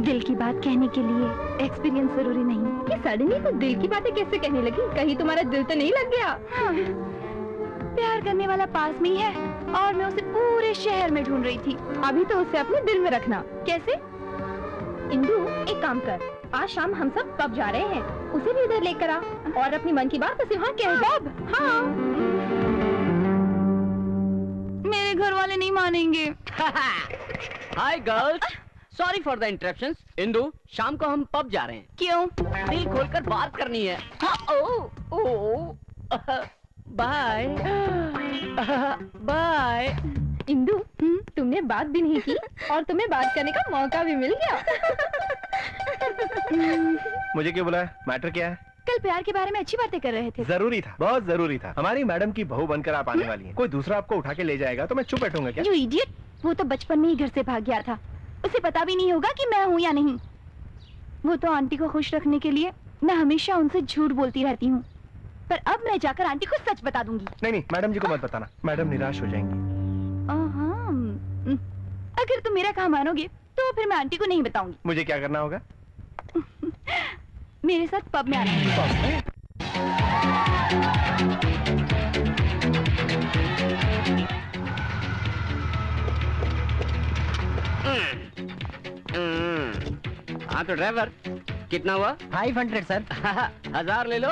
दिल की बात कहने के लिए एक्सपीरियंस ज़रूरी नहीं। ये सडनली तो दिल की बातें कैसे कहने लगी? कहीं तुम्हारा दिल तो नहीं लग गया। हाँ, प्यार करने वाला पास में ही है और मैं उसे पूरे शहर में ढूंढ रही थी। अभी तो उसे अपने दिल में रखना। कैसे? इंदू एक काम कर। आज शाम हम सब पब जा रहे हैं? उसे भी इधर लेकर आ। और अपनी मन की बात उसे वहाँ कह दे हाँ। मेरे घर वाले नहीं मानेंगे। Hi girls sorry for the interruption Indu शाम को हम पब जा रहे हैं। क्यों? दिल खोलकर बात करनी है। हाँ, oh oh bye bye *laughs* *laughs* Indu तुमने बात भी नहीं की और तुम्हें बात करने का मौका भी मिल गया। मुझे क्यों बुलाया? मैटर क्या है? कल प्यार के बारे में अच्छी बातें कर रहे थे। ज़रूरी था बहुत ज़रूरी था। हमारी मैडम की बहू बनकर आप आने वाली हैं। कोई दूसरा आपको उठा के ले जाएगा तो मैं चुप बैठूँगा क्या? यू इडियट वो तो बचपन में ही घर से भाग गया था। उसे पता भी नहीं होगा कि मैं हूँ या नहीं। वो तो आंटी को खुश रखने के लिए मैं हमेशा उनसे झूठ बोलती रहती हूँ। पर अब मैं जाकर आंटी को सच बता दूँगी। नहीं नहीं मैडम जी को मत बताना। मैडम निराश हो जाएँगी। अगर तुम मेरा कहा मानोगे तो फिर मैं आंटी को नहीं बताऊँगी। मुझे क्या करना होगा? मेरे साथ पब में आना। हाँ तो ड्राइवर कितना हुआ? फाइव हंड्रेड सर हज़ार ले लो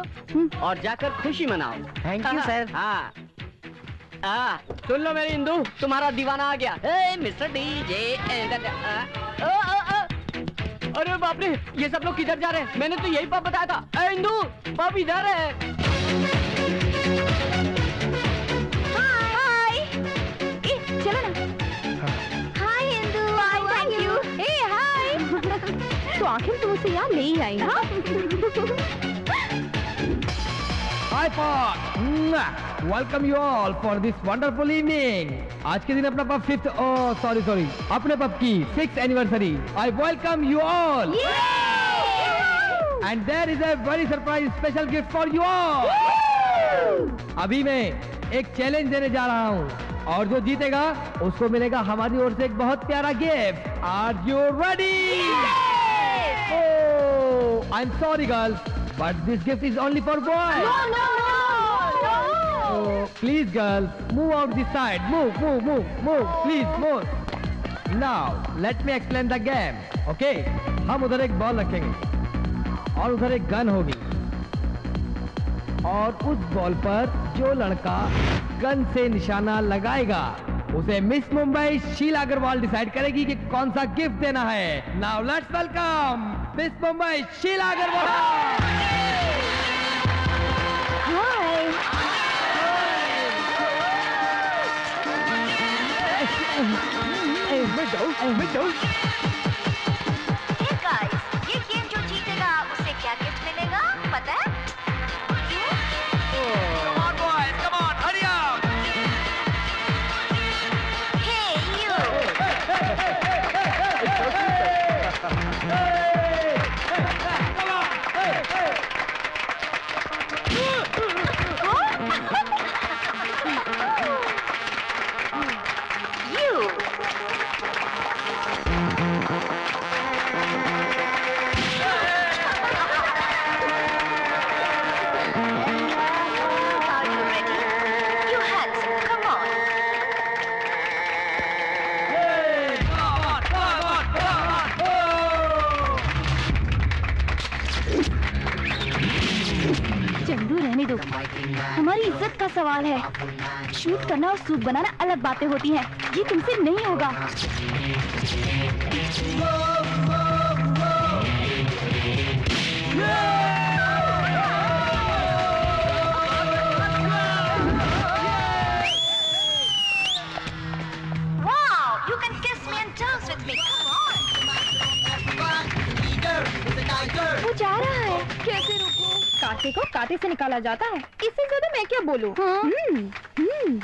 और जाकर खुशी मनाओ। Thank you, sir. हाँ। हाँ। सुन लो मेरी इंदू तुम्हारा दीवाना आ गया। ए, मिस्टर डीजे अरे बाप रे ये सब लोग किधर जा रहे हैं? मैंने तो यही पब बताया था। ए, इंदू पब इधर है। हाय। ए, चलो ना। Hi Indu hi thank you A hi तो आखिर तुम उसे यहाँ ले ही आई हाँ? *laughs* Pot welcome you all for this wonderful evening आज के दिन अपना pub fifth oh sorry sorry अपने पब की six anniversary I welcome you all and there is a very surprise special gift for you all अभी मैं एक challenge देने जा रहा हूँ। और जो जीतेगा उसको मिलेगा हमारी ओर से एक बहुत प्यारा gift are you ready I am sorry girls but this gift is only for boy Oh, please, girls, move out this side. Move, move, move, move. Please, move. Now, let me explain the game. Okay? हम उधर एक ball रखेंगे और उधर एक gun होगी और उस बॉल पर जो लड़का गन से निशाना लगाएगा उसे मिस मुंबई शीला अग्रवाल डिसाइड करेगी कि कौन सा गिफ्ट देना है now let's welcome miss Mumbai Sheela Agarwal Hey, जाऊँ मैं सवाल है। शूट करना और सूट बनाना अलग बातें होती हैं। ये तुमसे नहीं होगा. वो जा रहा है। कांटे को कांटे से निकाला जाता है। इससे ज़्यादा मैं क्या बोलूँ? हम्म।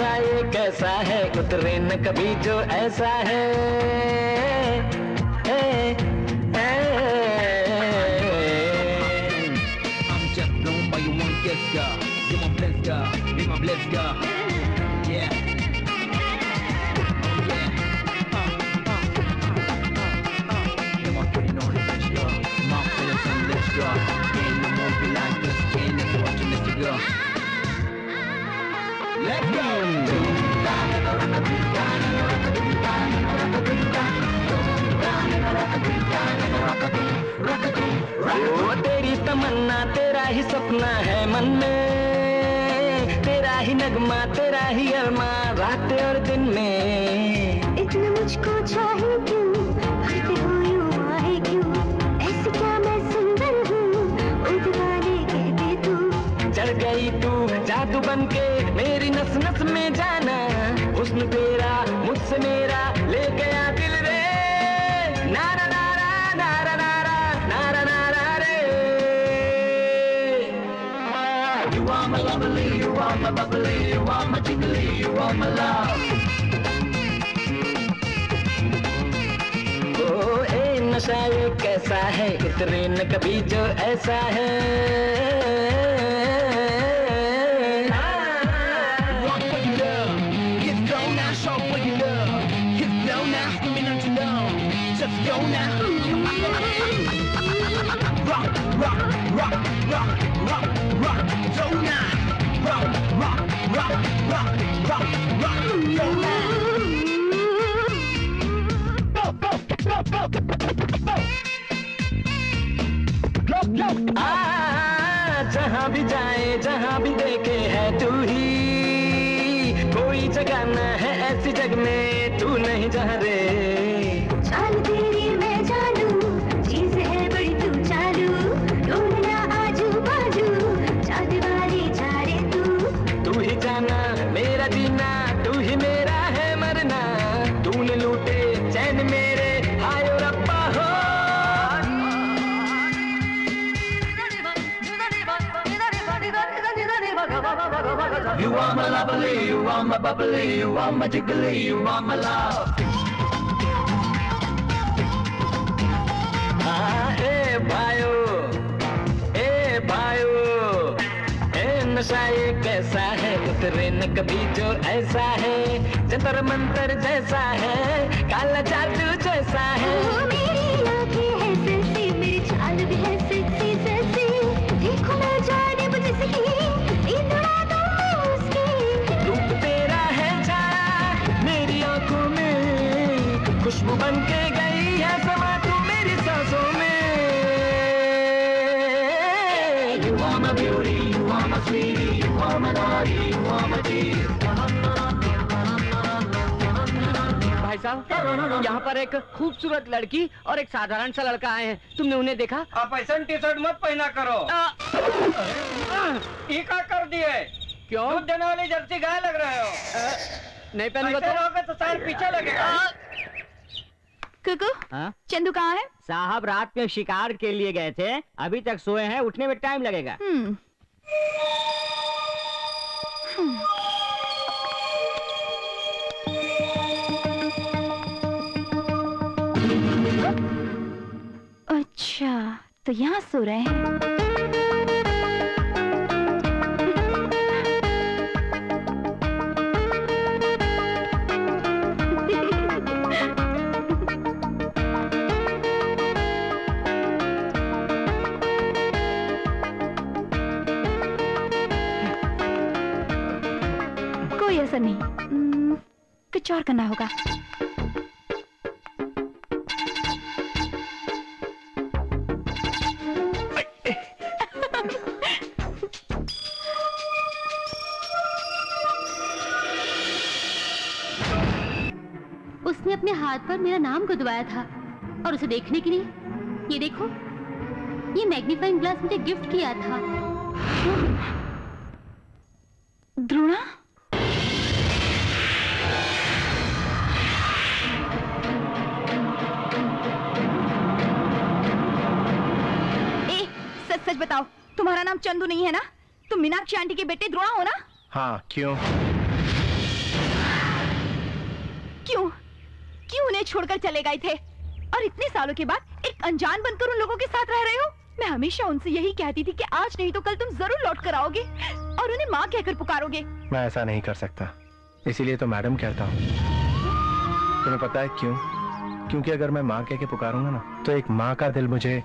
नशा ये कैसा है उतरे न कभी जो ऐसा है ए, ए, I'm just blown by your one kiss, girl. You're my bliss, girl. You're my bliss, girl. ओ तेरी तमन्ना तेरा ही सपना है मन में। तेरा ही नगमा तेरा ही अरमा रात और दिन में। इतना मुझको चाहे क्यों? हरते हो यूँ आए क्यों? ऐसी क्या मैं सुंदर हूँ? कहते तू। चढ़ गई तू जादू बन के में जाना हुस्न तेरा मुझसे मेरा ले गया दिल रे नारा नारा नारा नारा नारा नारा रे You are my lovely, you are my bubbly, you are my jiggly, you are my love. ओ ए नशा ये कैसा है उतरे न कभी जो ऐसा है जहाँ भी जाए, जहाँ भी देखे है तू ही। कोई जगह न है ऐसी जग में, तू नहीं जा रे। Bubbly, you are my jiggly, you are my love. भाइयो, ए भाइयो, ए नशा ये कैसा है? उतरे न कभी जो ऐसा है जंतर मंतर जैसा है काला जादू जैसा है। खुशबू बन के गई है समा तू मेरी सांसों में। You are my beauty, you are my sweetie, you भाई साहब यहाँ पर एक खूबसूरत लड़की और एक साधारण सा लड़का आए हैं। तुमने उन्हें देखा? आप ऐसा टी शर्ट मत पहना करो। ये क्या कर दिए। क्यों? दूध देने वाली जर्सी गाय लग रहे हो। नहीं पहनूँगा तो? तो शायद पीछे लगेगा। कुकू हाँ? चंदू कहाँ है साहब रात में शिकार के लिए गए थे अभी तक सोए हैं उठने में टाइम लगेगा हम्म हम्म। अच्छा तो यहाँ सो रहे हैं नहीं। कुछ और करना होगा। उसने अपने हाथ पर मेरा नाम गुदवाया था और उसे देखने के लिए। ये देखो, ये मैग्नीफाइंग ग्लास मुझे गिफ्ट किया था। चंदू नहीं है ना? तुम मीनाक्षी आंटी के बेटे द्रोणा हो ना? हाँ क्यों? क्यों? क्यों उन्हें छोड़कर चले गए थे? और इतने सालों के बाद एक अनजान बनकर उन लोगों के साथ रह रहे हो? मैं हमेशा उनसे यही कहती थी कि आज नहीं तो कल तुम ज़रूर लौट कर आओगे और उन्हें माँ कहकर पुकारोगे। मैं ऐसा नहीं कर सकता। इसीलिए तो मैडम कहता हूँ। तुम्हें पता है क्यों? क्योंकि अगर मैं माँ कह के पुकारूँगा ना तो एक माँ का दिल मुझे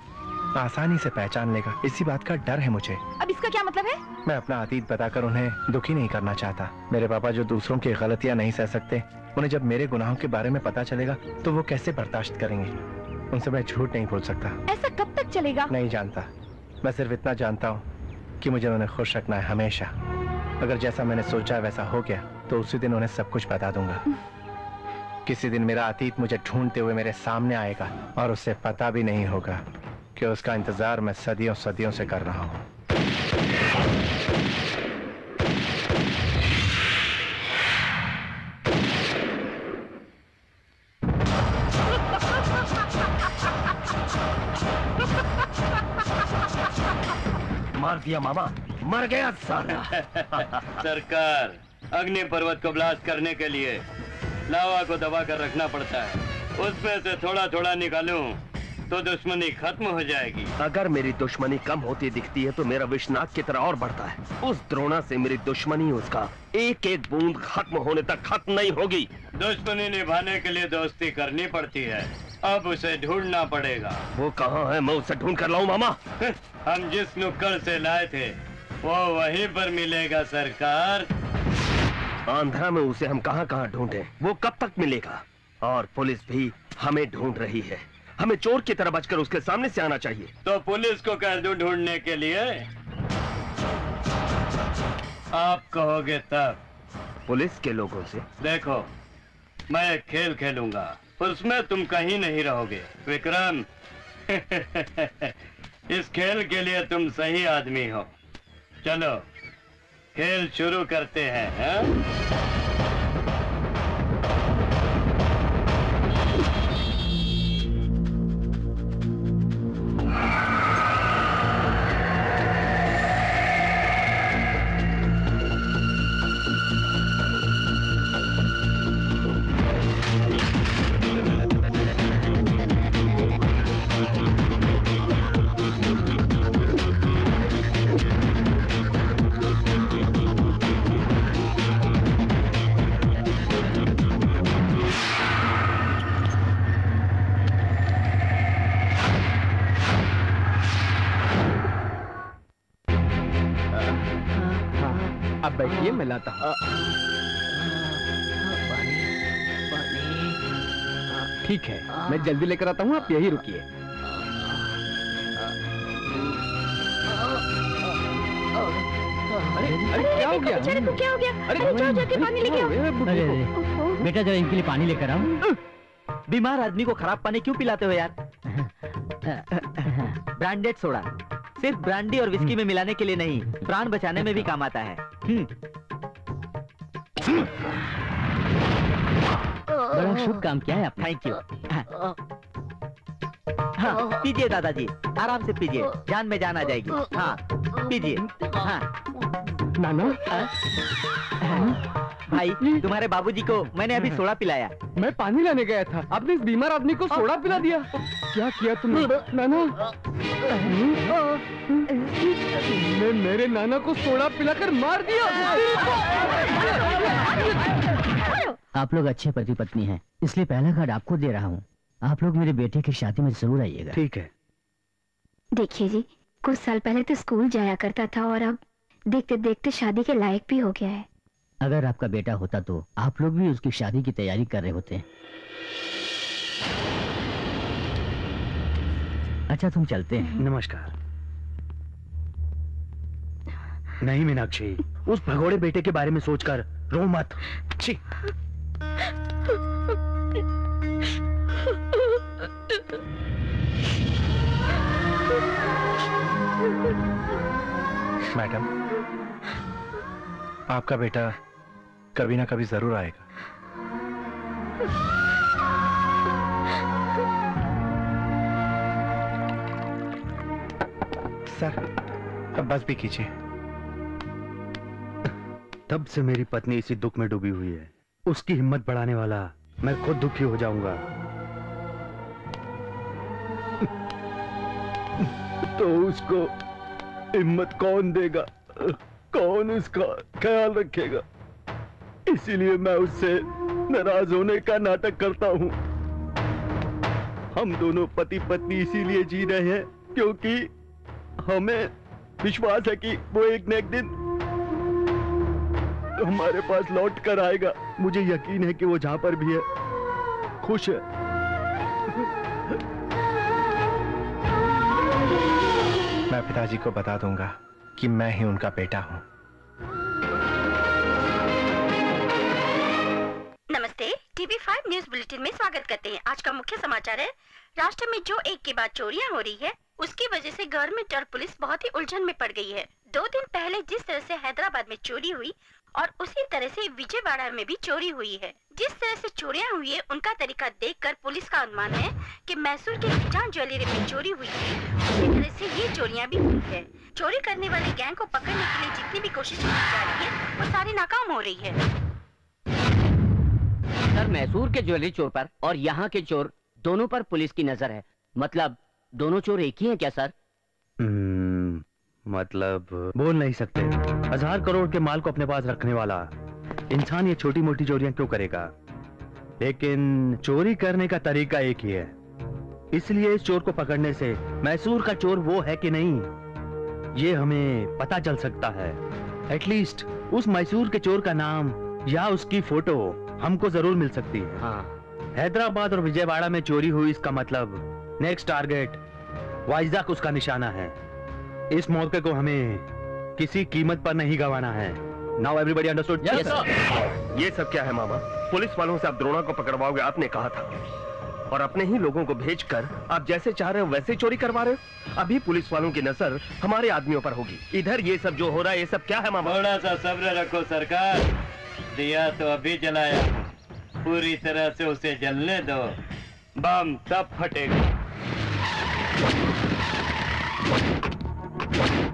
आसानी से पहचान लेगा। इसी बात का डर है मुझे। अब इसका क्या मतलब है? मैं अपना अतीत बताकर उन्हें दुखी नहीं करना चाहता। मेरे पापा जो दूसरों की गलतियाँ नहीं सह सकते उन्हें जब मेरे गुनाहों के बारे में पता चलेगा तो वो कैसे बर्दाश्त करेंगे? उनसे मैं झूठ नहीं बोल सकता। ऐसा कब तक चलेगा? नहीं जानता। मैं सिर्फ़ इतना जानता हूँ कि मुझे उन्हें खुश रखना है हमेशा। अगर जैसा मैंने सोचा वैसा हो गया तो उसी दिन उन्हें सब कुछ बता दूँगा। किसी दिन मेरा अतीत मुझे ढूंढते हुए मेरे सामने आएगा और उसे पता भी नहीं होगा। कि उसका इंतज़ार मैं सदियों सदियों से कर रहा हूँ। मार दिया मामा। मर गया साला सरकार अग्नि पर्वत को ब्लास्ट करने के लिए लावा को दबा कर रखना पड़ता है। उसमें से थोड़ा थोड़ा निकालूं। तो दुश्मनी खत्म हो जाएगी। अगर मेरी दुश्मनी कम होती दिखती है तो मेरा विषनाग की तरह और बढ़ता है। उस द्रोणा से मेरी दुश्मनी उसका एक एक बूंद खत्म होने तक खत्म नहीं होगी। दुश्मनी निभाने के लिए दोस्ती करनी पड़ती है। अब उसे ढूंढना पड़ेगा। वो कहाँ है? मैं उसे ढूंढ कर लाऊं मामा? *laughs* हम जिस नुक्कड़ से लाए थे वो वहीं पर मिलेगा सरकार। आंध्रा में उसे हम कहाँ कहाँ ढूंढे? वो कब तक मिलेगा? और पुलिस भी हमें ढूंढ रही है। हमें चोर की तरह बचकर उसके सामने से आना चाहिए। तो पुलिस को कह दूँ ढूँढने के लिए? आप कहोगे तब। पुलिस के लोगों से? देखो मैं एक खेल खेलूँगा। उसमें तुम कहीं नहीं रहोगे विक्रम। *laughs* इस खेल के लिए तुम सही आदमी हो। चलो खेल शुरू करते हैं हाँ? जल्दी लेकर आता हूँ आप यही रुकिए। अरे अरे क्या हो गया? क्या हो गया? अरे, अरे जाओ जाके पानी लेके आओ। बेटा जरा इनके लिए पानी लेकर आओ। बीमार आदमी को खराब पानी क्यों पिलाते हो यार? Branded soda. सिर्फ़ ब्रांडी और विस्की में मिलाने के लिए नहीं प्राण बचाने में भी काम आता है। हम्म, बड़ा शुभ काम किया है आपने थैंक यू हाँ। पीजिए दादाजी आराम से पीजिए जान में जान आ जाएगी। हाँ पीजिए। हाँ। नाना? भाई तुम्हारे बाबूजी को मैंने अभी *laughs* सोडा पिलाया। मैं पानी लाने गया था। आपने इस बीमार आदमी को सोडा पिला दिया। क्या किया तुमने? नाना? तुमने मेरे नाना को सोडा पिलाकर मार दिया। आप लोग अच्छे पति पत्नी हैं इसलिए पहला कार्ड आपको दे रहा हूँ। आप लोग मेरे बेटे की शादी में ज़रूर आइएगा। ठीक है। देखिए जी कुछ साल पहले तो स्कूल जाया करता था और अब देखते देखते शादी के लायक भी हो गया है। अगर आपका बेटा होता तो आप लोग भी उसकी शादी की तैयारी कर रहे होते। अच्छा तुम चलते हैं। नमस्कार। नहीं मीनाक्षी उस भगोड़े बेटे के बारे में सोचकर रो मत। छी। मैडम, आपका बेटा कभी ना कभी ज़रूर आएगा। सर, अब बस भी कीजिए। तब से मेरी पत्नी इसी दुख में डूबी हुई है। उसकी हिम्मत बढ़ाने वाला मैं खुद दुखी हो जाऊँगा। तो उसको हिम्मत कौन देगा? कौन उसका ख्याल रखेगा? इसीलिए मैं उससे नाराज़ होने का नाटक करता हूँ। हम दोनों पति पत्नी इसीलिए जी रहे हैं क्योंकि हमें विश्वास है कि वो एक न एक दिन हमारे पास लौट कर आएगा। मुझे यकीन है कि वो जहाँ पर भी है। खुश है। मैं पिताजी को बता दूँगा कि मैं ही उनका बेटा हूँ। नमस्ते टीवी फाइव न्यूज़ बुलेटिन में स्वागत करते हैं। आज का मुख्य समाचार है राष्ट्र में जो एक के बाद चोरियाँ हो रही है उसकी वजह से गवर्नमेंट और पुलिस बहुत ही उलझन में पड़ गई है। दो दिन पहले जिस तरह से हैदराबाद में चोरी हुई और उसी तरह से विजयवाड़ा में भी चोरी हुई है। जिस तरह से चोरियाँ हुई है उनका तरीका देखकर पुलिस का अनुमान है कि मैसूर के निजान ज्वेलरी में चोरी हुई थी उसी तरह से ये चोरियाँ भी हुई है। चोरी करने वाले गैंग को पकड़ने के लिए जितनी भी कोशिश की जा रही है वो सारी नाकाम हो रही है। सर मैसूर के ज्वेलरी चोर पर और यहाँ के चोर दोनों पर पुलिस की नज़र है। मतलब दोनों चोर एक ही हैं क्या सर? हम्म, मतलब बोल नहीं सकते। हज़ार करोड़ के माल को अपने पास रखने वाला इंसान ये छोटी मोटी चोरियाँ क्यों करेगा? लेकिन चोरी करने का तरीका एक ही है। इसलिए इस चोर को पकड़ने से मैसूर का चोर वो है कि नहीं ये हमें पता चल सकता है। एटलीस्ट उस मैसूर के चोर का नाम या उसकी फ़ोटो हमको ज़रूर मिल सकती है। हाँ। हैदराबाद और विजयवाड़ा में चोरी हुई इसका मतलब नेक्स्ट टारगेट वाइजाक उसका निशाना है। इस मौके को हमें किसी कीमत पर नहीं गंवाना है। नाउ एवरीबॉडी अंडरस्टूड ये सब क्या है मामा? पुलिस वालों से आप द्रोणा को पकड़वाओगे आपने कहा था। और अपने ही लोगों को भेजकर आप जैसे चाह रहे हो वैसे चोरी करवा रहे हो? अभी पुलिस वालों की नज़र हमारे आदमियों पर होगी। इधर ये सब जो हो रहा है ये सब क्या है मामा? थोड़ा सा सब्र रखो सरकार। दिया तो अभी जलाया। पूरी तरह से उसे जलने दो। बम तब फटेगा। कब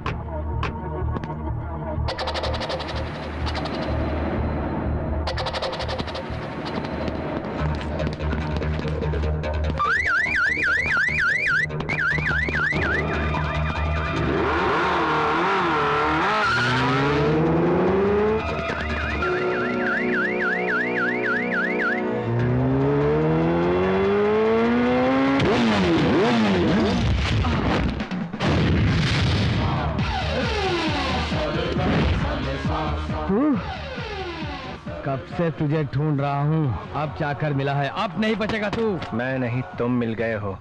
तुझे ढूंढ रहा हूँ। अब जाकर मिला है। अब नहीं बचेगा तू। मैं नहीं तुम मिल गए हो।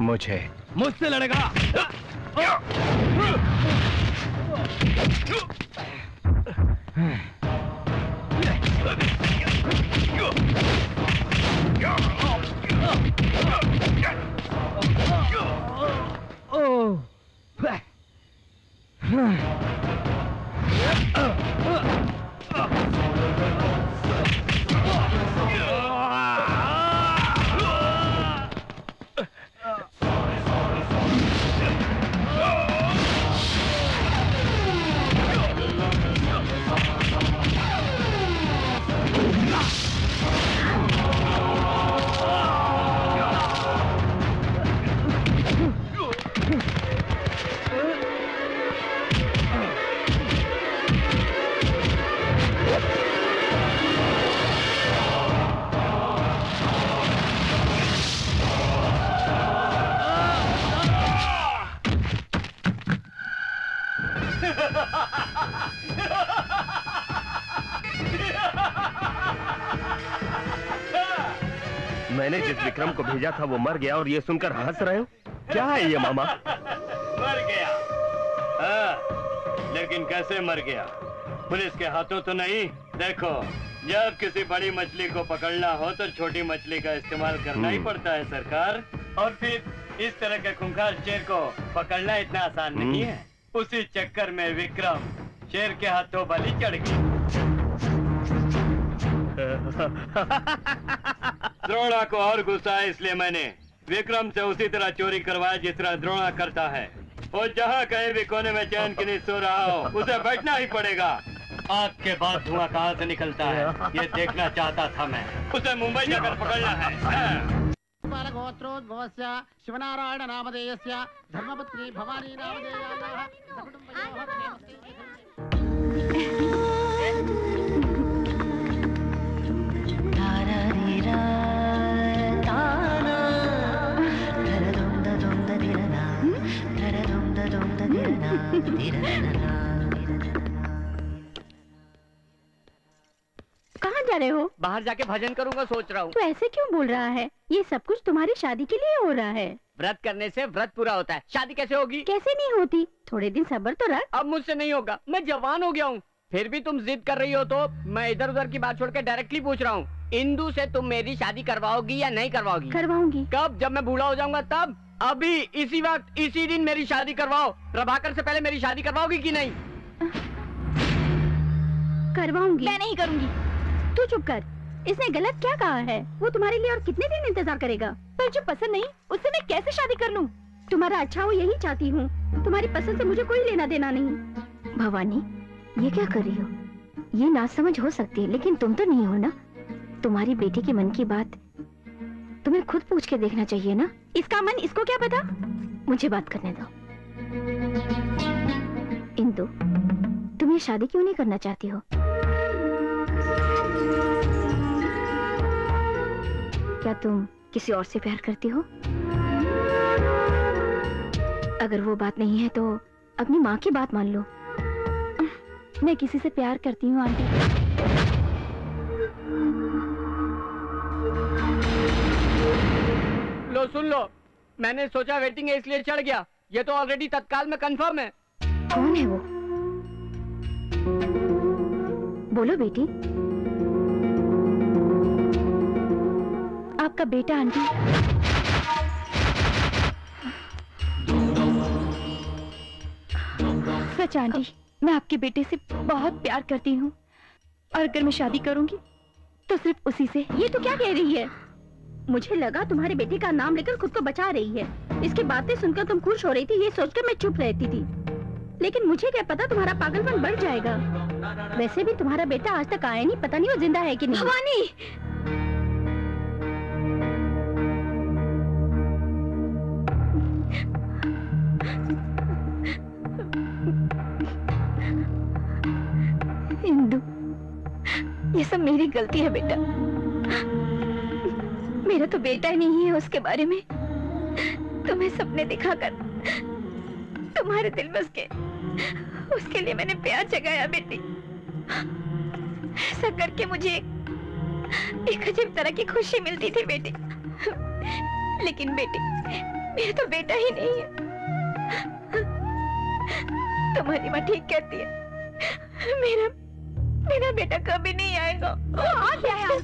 मुझे। मुझसे लड़ेगा। Oh. भेजा था वो मर गया और ये सुनकर हंस रहे हो? क्या है ये मामा? मर गया। हाँ, लेकिन कैसे मर गया? पुलिस के हाथों तो नहीं। देखो जब किसी बड़ी मछली को पकड़ना हो तो छोटी मछली का इस्तेमाल करना ही हम्म। पड़ता है सरकार। और फिर इस तरह के खूंखार शेर को पकड़ना इतना आसान नहीं हम्म। है। उसी चक्कर में विक्रम शेर के हाथों बलि चढ़ गई *laughs* द्रोणा को और गुस्सा है इसलिए मैंने विक्रम से उसी तरह चोरी करवाया जिस तरह द्रोणा करता है। और जहाँ कहीं भी कोने में चैन के नींद सो रहा हो उसे बैठना ही पड़ेगा। आग के बाद धुआँ कहाँ से निकलता है? ये देखना चाहता था मैं। उसे मुंबई जाकर पकड़ना है। हाँ। शिवनारायण नामधेयस्य धर्मपत्नी भवानी जा रहे हो? बाहर जाके भजन करूँगा सोच रहा हूँ। तू ऐसे क्यों बोल रहा है? ये सब कुछ तुम्हारी शादी के लिए हो रहा है। व्रत करने से व्रत पूरा होता है। शादी कैसे होगी? कैसे नहीं होती? थोड़े दिन सब्र तो रख। अब मुझसे नहीं होगा। मैं जवान हो गया हूँ। फिर भी तुम जिद कर रही हो तो मैं इधर उधर की बात छोड़ के डायरेक्टली पूछ रहा हूँ। इंदू से तुम मेरी शादी करवाओगी या नहीं करवाओगी? करवाऊँगी। कब? जब मैं बूढ़ा हो जाऊँगा तब? अभी इसी वक्त इसी दिन मेरी शादी करवाओ। प्रभाकर से पहले मेरी शादी करवाओगी कि नहीं? करवाऊँगी। मैं नहीं करूँगी। तू चुप कर। इसने गलत क्या कहा है? वो तुम्हारे लिए और कितने दिन इंतज़ार करेगा? पर जो पसंद नहीं उससे मैं कैसे शादी कर लूँ? तुम्हारा अच्छा हो यही चाहती हूँ। तुम्हारी पसंद से मुझे कोई लेना देना नहीं। भवानी ये क्या कर रही हो? ये ना समझ हो सकती है, लेकिन तुम तो नहीं हो ना? तुम्हारी बेटी के मन की बात तुम्हें खुद पूछ के देखना चाहिए ना? इसका मन इसको क्या पता? मुझे बात करने दो। इंदु, तुम ये शादी क्यों नहीं करना चाहती हो? क्या तुम किसी और से प्यार करती हो? अगर वो बात नहीं है तो अपनी माँ की बात मान लो। मैं किसी से प्यार करती हूँ आंटी। लो सुन लो। मैंने सोचा वेटिंग है इसलिए चढ़ गया। ये तो ऑलरेडी तत्काल में कंफर्म है। कौन है वो? बोलो बेटी। आपका बेटा आंटी। सच आंटी। मैं आपके बेटे से बहुत प्यार करती हूँ। और अगर मैं शादी करूँगी तो सिर्फ़ उसी से। ये तो क्या कह रही है? मुझे लगा तुम्हारे बेटे का नाम लेकर खुद को बचा रही है। इसकी बातें सुनकर तुम खुश हो रही थी, ये सोचकर मैं चुप रहती थी। लेकिन मुझे क्या पता तुम्हारा पागलपन बढ़ जाएगा? वैसे भी तुम्हारा बेटा आज तक आया नहीं, पता नहीं वो ज़िंदा है कि नहीं। भवानी! सब मेरी गलती है बेटा। मेरा तो बेटा ही नहीं है उसके बारे में। तुम्हें सपने दिखाकर तुम्हारे दिल में उसके उसके लिए मैंने प्यार जगाया बेटी। ऐसा करके मुझे एक, एक अजीब तरह की खुशी मिलती थी बेटी। लेकिन बेटी मेरा तो बेटा ही नहीं है। तुम्हारी माँ ठीक कहती है। मेरा मेरा बेटा कभी नहीं आएगा। आ क्या है वो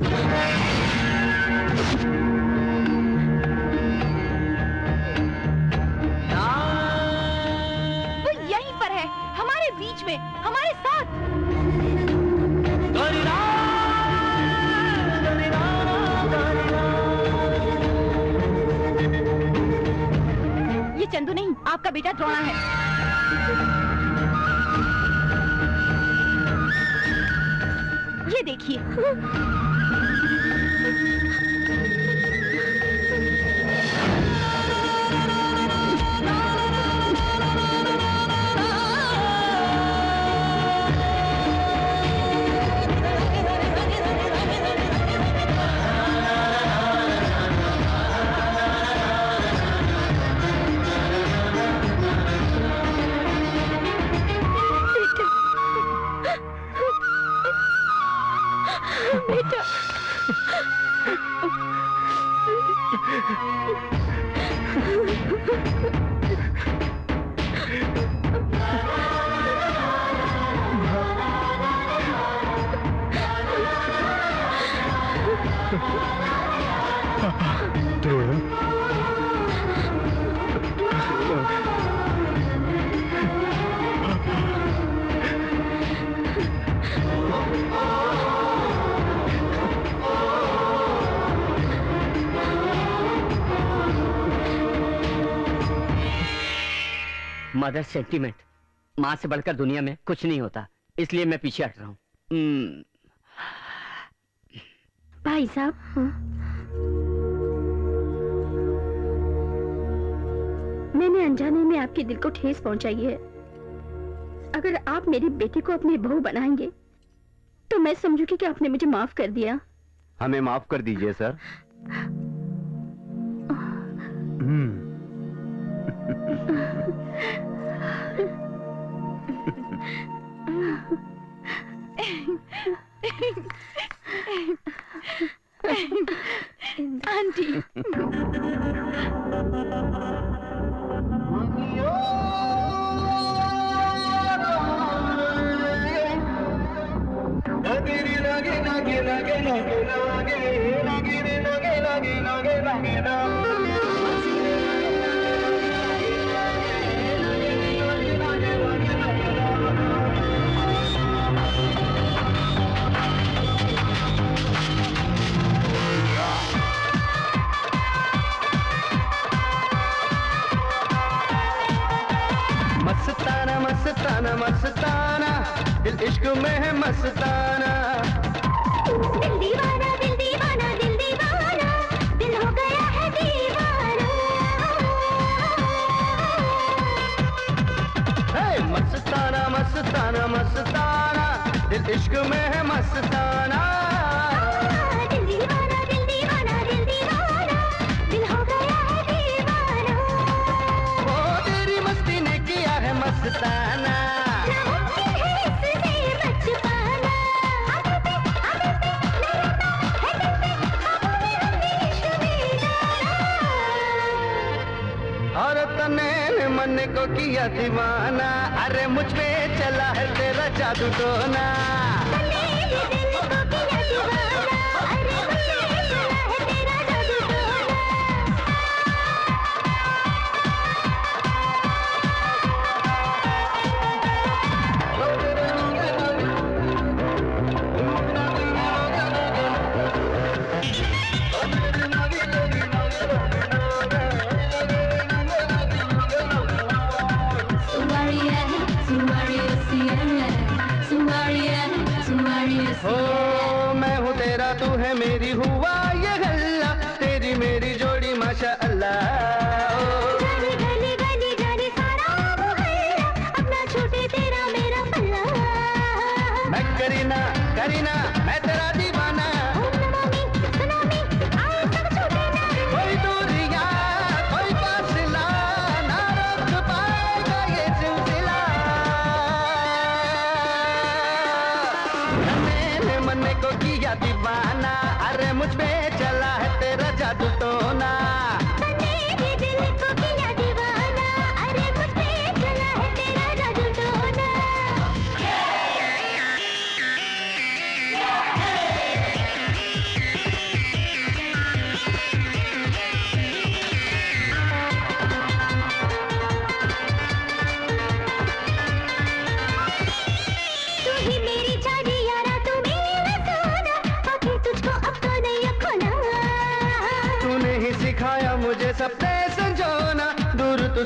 यहीं पर है, हमारे बीच में, हमारे साथ। ये चंदू नहीं, आपका बेटा द्रोणा है। ये देखिए। Oh, *laughs* मदर सेंटीमेंट माँ से बढ़कर दुनिया में कुछ नहीं होता इसलिए मैं पीछे हट रहा हूँ। हम्म, भाई साहब मैंने अनजाने में आपके दिल को ठेस पहुंचाई है। अगर आप मेरी बेटी को अपनी बहू बनाएँगे तो मैं समझूँगी कि आपने मुझे माफ़ कर दिया। हमें माफ़ कर दीजिए सर। *laughs* *laughs* आंटी। मस्ताना मस्ताना मस्ताना दिल इश्क में है मस्ताना। दिल दीवाना दिल दीवाना दिल दीवाना दिल हो गया है दीवाना। हे मस्ताना मस्ताना मस्ताना दिल इश्क में है मस्ताना। दिल तने मन को किया दीवाना। अरे मुझ पे चला है तेरा जादू टोना।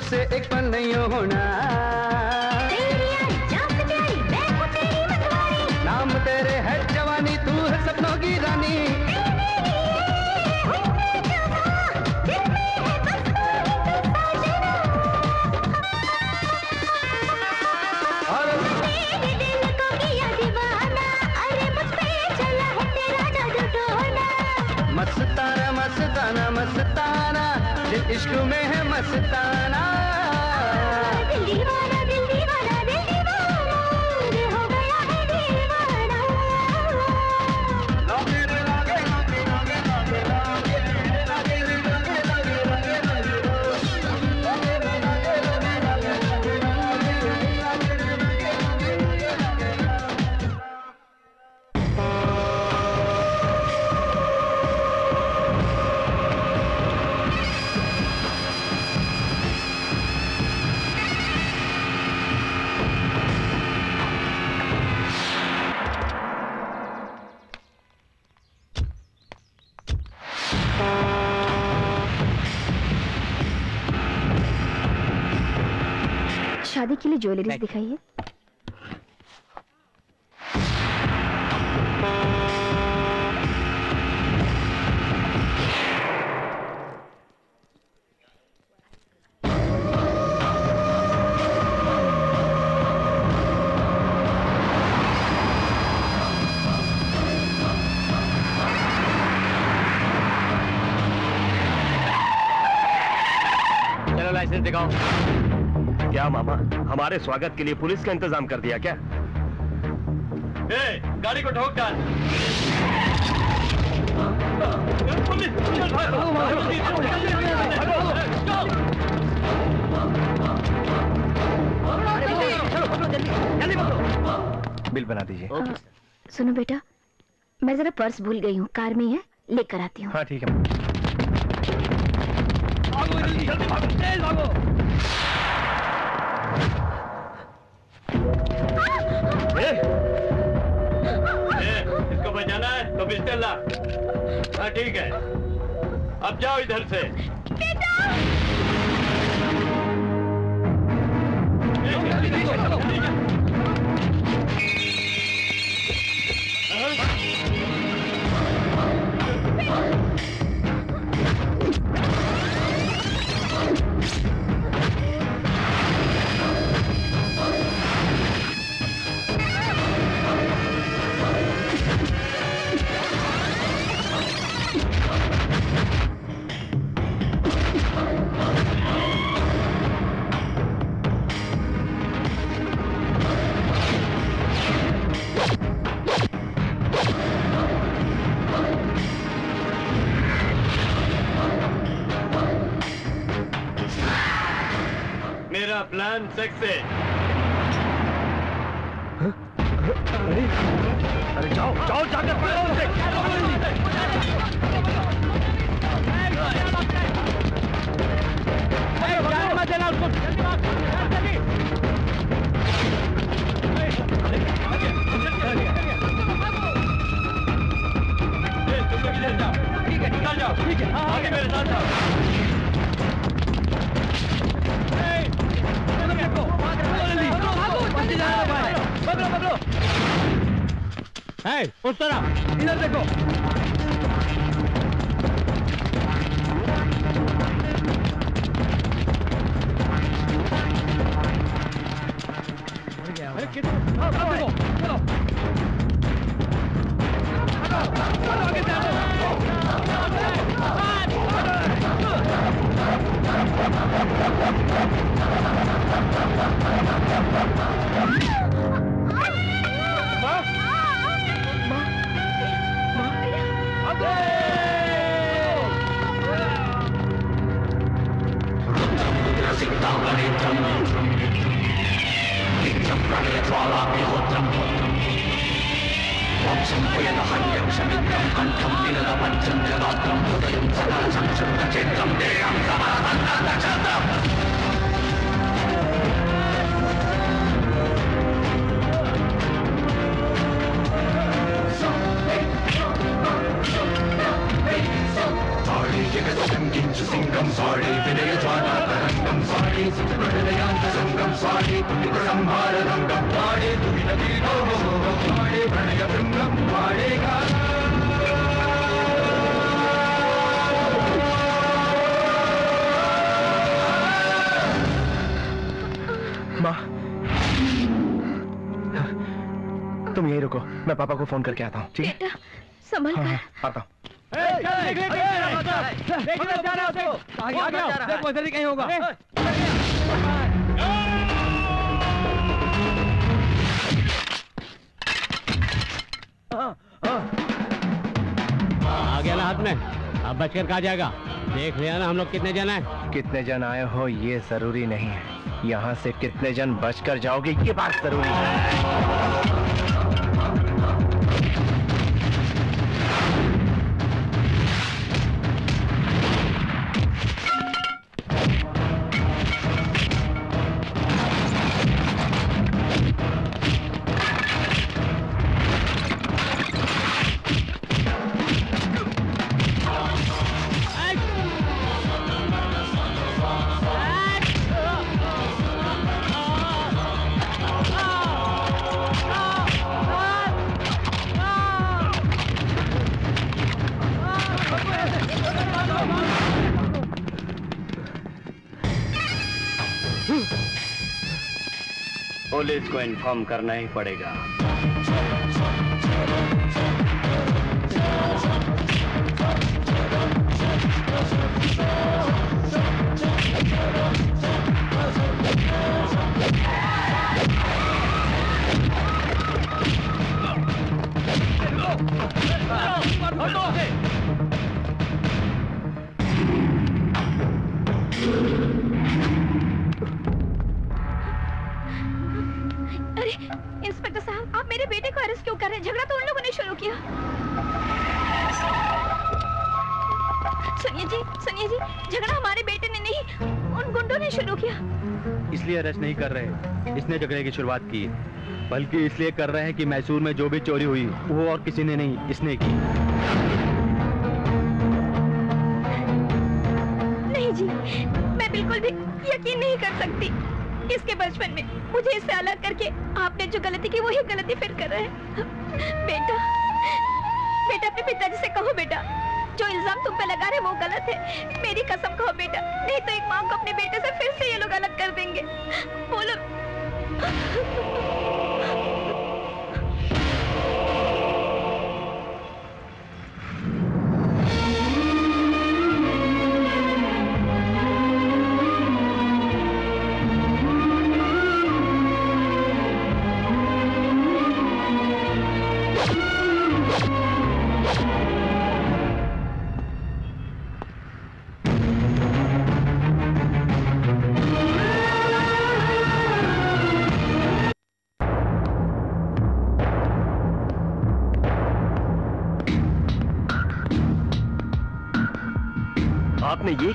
तुझसे एक पल नहीं होना। ज्वेलरीज दिखाइए। मामा हमारे स्वागत के लिए पुलिस का इंतज़ाम कर दिया क्या? ए, गाड़ी को ठोक डाल। बिल बना दीजिए। सुनो बेटा मैं जरा पर्स भूल गई हूँ कार में ही है लेकर आती हूँ। हाँ ठीक है। ए, इसको बचाना है तो पिस्टल ला। हाँ ठीक है। अब जाओ इधर से। मेरा प्लान मैं पापा को फ़ोन करके आता हूँ ठीक है संभल हाँ, हाँ, आता हूँ है ही कहीं होगा आ गया ना हाथ में अब बचकर कहा जाएगा देख लिया ना हम लोग कितने जन हैं कितने जन आए हो ये ज़रूरी नहीं है यहाँ से कितने जन बचकर जाओगे ये बात ज़रूरी है पुलिस करना ही पड़ेगा। अरेस्ट क्यों कर रहे हैं? झगड़ा तो उन लोगों ने शुरू किया। सुनिए जी सुनिए जी झगड़ा हमारे बेटे ने नहीं उन गुंडों ने शुरू किया। इसलिए अरेस्ट नहीं कर रहे इसने झगड़े की शुरुआत की बल्कि इसलिए कर रहे हैं कि मैसूर में जो भी चोरी हुई वो और किसी ने नहीं इसने की। नहीं जी मैं बिल्कुल भी यकीन नहीं कर सकती। इसके बचपन में मुझे इससे अलग करके आपने जो गलती की, वही गलती फिर कर रहे हैं। बेटा बेटा, अपने पिताजी से कहो बेटा, जो इल्ज़ाम तुम पे लगा रहे वो गलत है। मेरी कसम कहो बेटा, नहीं तो एक माँ को अपने बेटे से फिर से ये लोग अलग कर देंगे। बोलो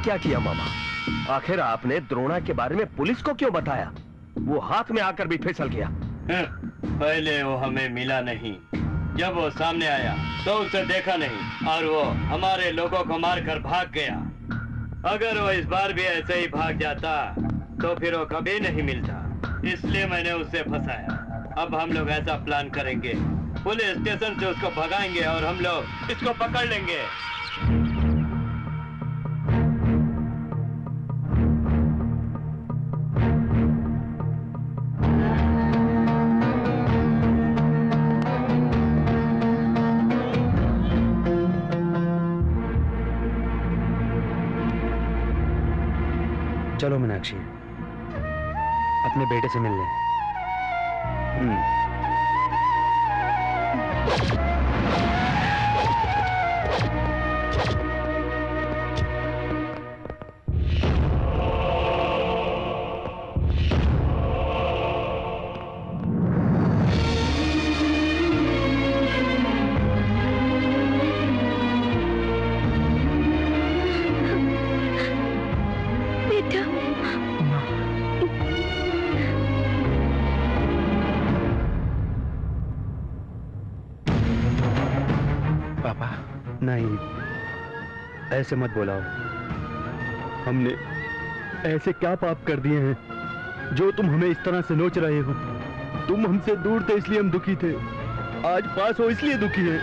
क्या किया, मामा? आखिर आपने द्रोणा के बारे में पुलिस को क्यों बताया? वो हाथ में आकर भी फिसल गया। पहले वो हमें मिला नहीं। जब वो सामने आया तो उसे देखा नहीं, और वो हमारे लोगों को मारकर भाग गया। अगर वो इस बार भी ऐसे ही भाग जाता तो फिर वो कभी नहीं मिलता। इसलिए मैंने उसे फंसाया। अब हम लोग ऐसा प्लान करेंगे। पुलिस स्टेशन से उसको भगाएँगे और हम लोग इसको पकड़ लेंगे। अपने बेटे से मिल ऐसे मत बोलाओ। हमने ऐसे क्या पाप कर दिए हैं, जो तुम हमें इस तरह से नोच रहे हो? तुम हमसे दूर थे, इसलिए हम दुखी थे। आज पास हो, इसलिए दुखी है।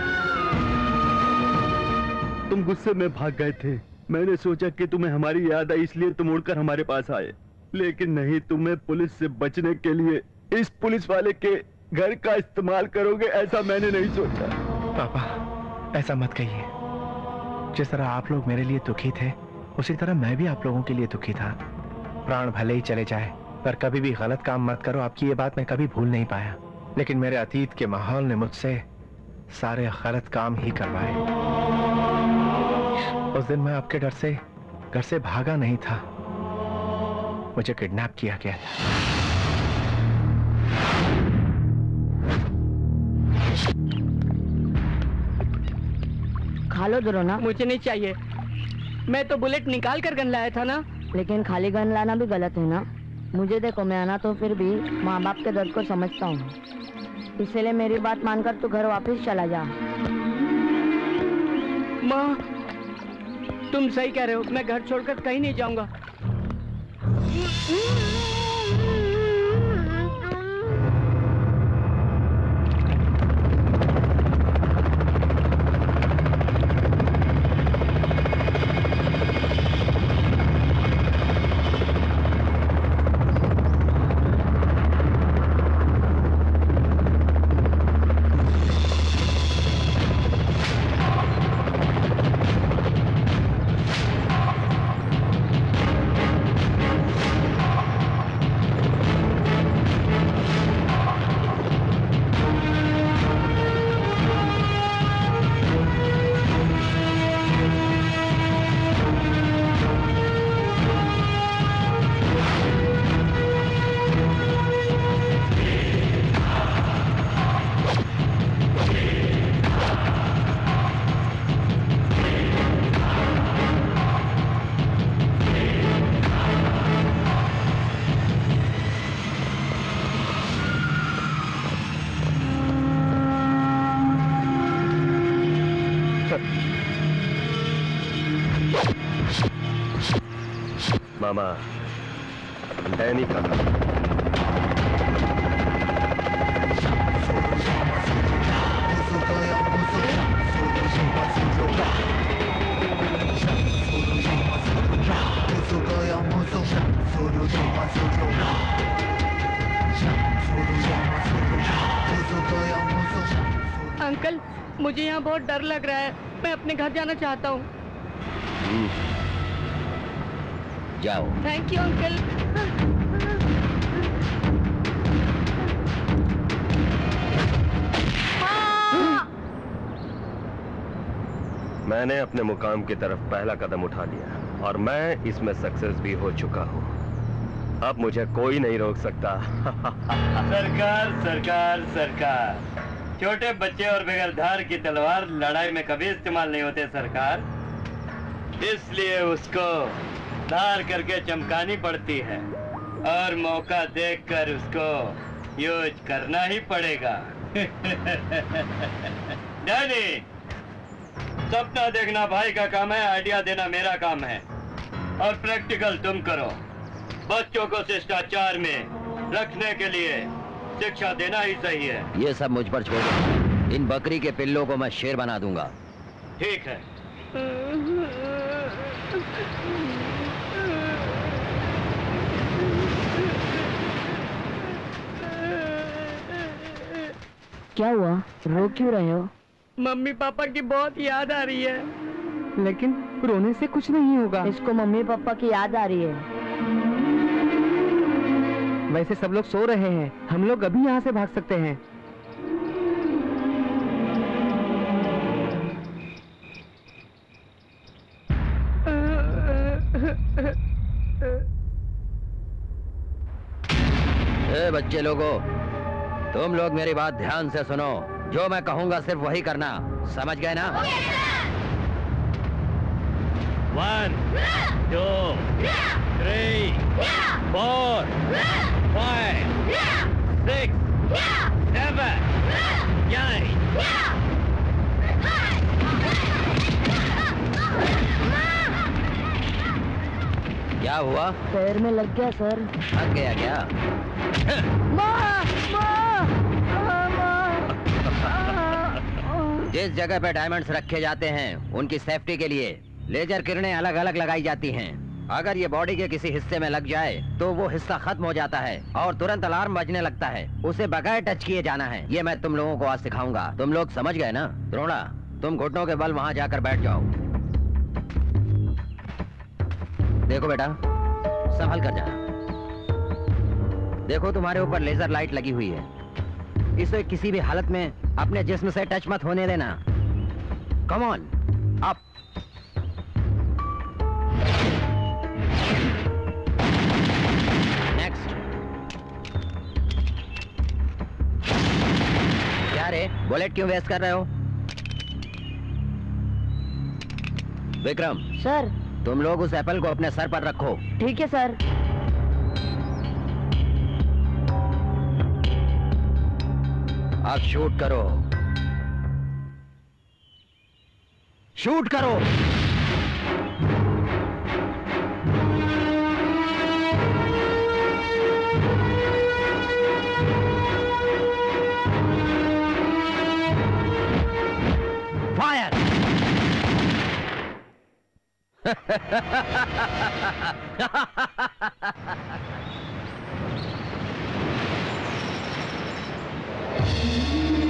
तुम गुस्से में भाग गए थे। मैंने सोचा कि तुम्हें हमारी याद आई, इसलिए तुम उड़कर हमारे पास आए। लेकिन नहीं, तुम्हें पुलिस से बचने के लिए इस पुलिस वाले के घर का इस्तेमाल करोगे, ऐसा मैंने नहीं सोचा। पापा, ऐसा मत कहिए। जिस तरह आप लोग मेरे लिए दुखी थे, उसी तरह मैं भी आप लोगों के लिए दुखी था। प्राण भले ही चले जाए, पर कभी भी गलत काम मत करो, आपकी ये बात मैं कभी भूल नहीं पाया। लेकिन मेरे अतीत के माहौल ने मुझसे सारे गलत काम ही करवाए। उस दिन मैं आपके डर से, घर से भागा नहीं था। मुझे किडनैप किया गया था। खा लो द्रोना। मुझे नहीं चाहिए। मैं तो बुलेट निकाल कर गन लाया था ना। लेकिन खाली गन लाना भी गलत है ना। मुझे देखो मैं आना तो फिर भी माँ बाप के दर्द को समझता हूँ। इसलिए मेरी बात मानकर तू घर वापस चला जा। माँ तुम सही कह रहे हो। मैं घर छोड़कर कहीं नहीं जाऊँगा। मामा डैनी का अंकल मुझे यहाँ बहुत डर लग रहा है। मैं अपने घर जाना चाहता हूँ जाओ थैंक यू अंकल मैंने अपने मुकाम की तरफ़ पहला कदम उठा लिया और मैं इसमें सक्सेस भी हो चुका हूँ। अब मुझे कोई नहीं रोक सकता। *laughs* सरकार सरकार सरकार। छोटे बच्चे और बगैर धार की तलवार लड़ाई में कभी इस्तेमाल नहीं होते सरकार। इसलिए उसको धार करके चमकानी पड़ती है और मौका देखकर उसको यूज़ करना ही पड़ेगा। *laughs* डैडी सपना देखना भाई का काम है आइडिया देना मेरा काम है। और प्रैक्टिकल तुम करो। बच्चों को शिष्टाचार में रखने के लिए शिक्षा देना ही सही है। ये सब मुझ पर छोड़। इन बकरी के पिल्लों को मैं शेर बना दूँगा। ठीक है। *laughs* क्या हुआ? रो क्यों रहे हो? मम्मी पापा की बहुत याद आ रही है। लेकिन रोने से कुछ नहीं होगा। इसको मम्मी पापा की याद आ रही है। वैसे सब लोग सो रहे हैं। हम लोग अभी यहाँ से भाग सकते हैं। ए बच्चे लोगों तुम लोग मेरी बात ध्यान से सुनो। जो मैं कहूँगा सिर्फ़ वही करना। समझ गए ना? One two three four five six seven क्या हुआ? पैर में लग गया सर। थक गया क्या? जिस जगह पे डायमंड्स रखे जाते हैं उनकी सेफ्टी के लिए लेजर किरणें अलग अलग लगाई जाती हैं। अगर ये बॉडी के किसी हिस्से में लग जाए तो वो हिस्सा खत्म हो जाता है और तुरंत अलार्म बजने लगता है। उसे बगैर टच किए जाना है। ये मैं तुम लोगों को आज सिखाऊँगा। तुम लोग समझ गए ना? द्रोणा तुम घुटनों के बल वहाँ जाकर बैठ जाओ। देखो बेटा संभल कर जाना देखो तुम्हारे ऊपर लेजर लाइट लगी हुई है। इसे किसी भी हालत में अपने जिस्म से टच मत होने देना। कम ऑन नेक्स्ट क्या रे बुलेट क्यों वेस्ट कर रहे हो? विक्रम। सर तुम लोग उस एप्पल को अपने सर पर रखो। ठीक है सर। अब शूट करो। शूट करो। Thank you.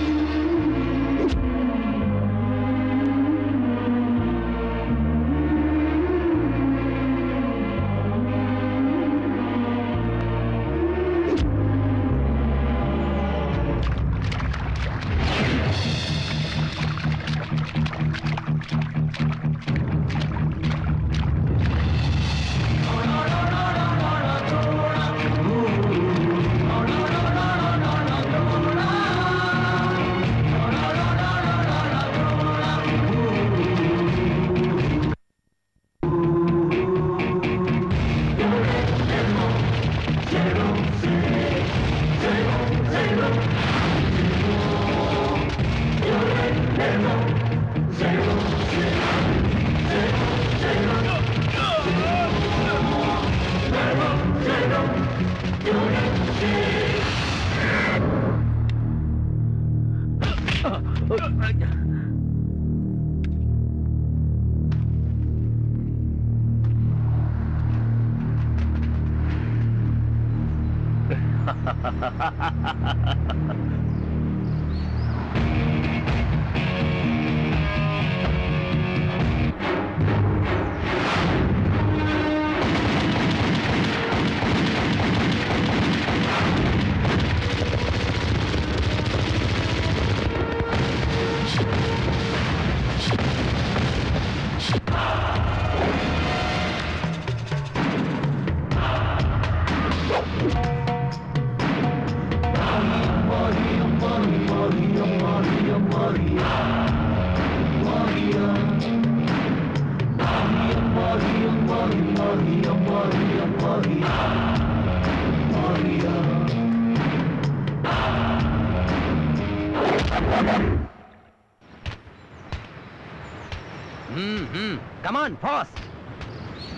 बॉस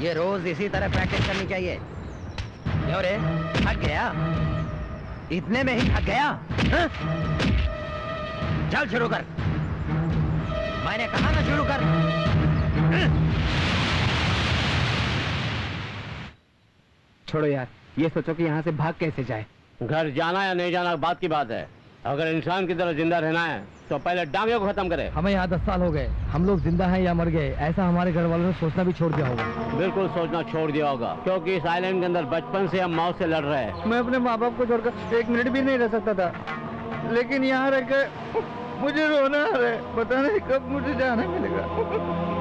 ये रोज इसी तरह प्रैक्टिस करनी चाहिए। क्यों रे? थक गया? इतने में ही थक गया? हाँ? चल शुरू कर। मैंने कहा ना शुरू कर। छोड़ो यार ये सोचो कि यहाँ से भाग कैसे जाए। घर जाना या नहीं जाना बात की बात है। अगर इंसान की तरह ज़िंदा रहना है तो पहले डांगे को खत्म करे। हमें यहाँ दस साल हो गए। हम लोग ज़िंदा हैं या मर गए ऐसा हमारे घर वालों ने सोचना भी छोड़ दिया होगा। बिल्कुल सोचना छोड़ दिया होगा क्योंकि इस आइलैंड के अंदर बचपन से हम माओ से लड़ रहे हैं। मैं अपने माँ बाप को छोड़कर एक मिनट भी नहीं रह सकता था। लेकिन यहाँ रह कर मुझे रोना आ रहा है। पता नहीं कब मुझे जाना मिलेगा।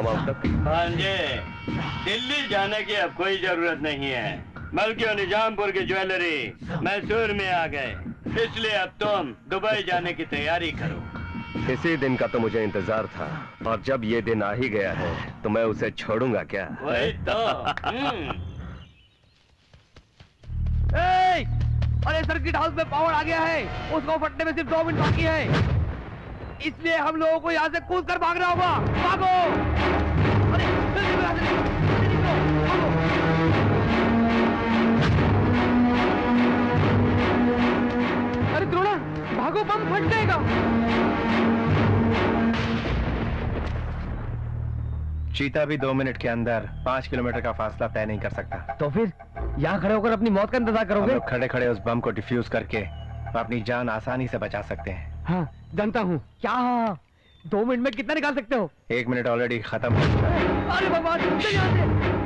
गए अब तक हाँ जी। दिल्ली जाने की अब कोई ज़रूरत नहीं है। बल्कि निजामपुर की ज्वेलरी मैसूर में आ गए। इसलिए अब तुम दुबई जाने की तैयारी करो। इसी दिन का तो मुझे इंतज़ार था। और जब ये दिन आ ही गया है तो मैं उसे छोड़ूँगा क्या? वही तो। हम्म। *laughs* ए! अरे सर्किट हाउस में पावर आ गया है। उसको फटने में सिर्फ़ दो मिनट बाकी है। इसलिए हम लोगों को यहाँ से कूद कर भागना होगा। भागो। अरे जल्दी निकलो, भागो। अरे द्रोणा भागो बम फट जाएगा। चीता भी दो मिनट के अंदर पाँच किलोमीटर का फासला तय नहीं कर सकता। तो फिर यहाँ खड़े होकर अपनी मौत का इंतज़ार करोगे? खड़े खड़े उस बम को डिफ्यूज करके अपनी जान आसानी से बचा सकते हैं। हाँ जानता हूँ। क्या? हाँ दो मिनट में कितना निकाल सकते हो? एक मिनट ऑलरेडी खत्म अरे भगवान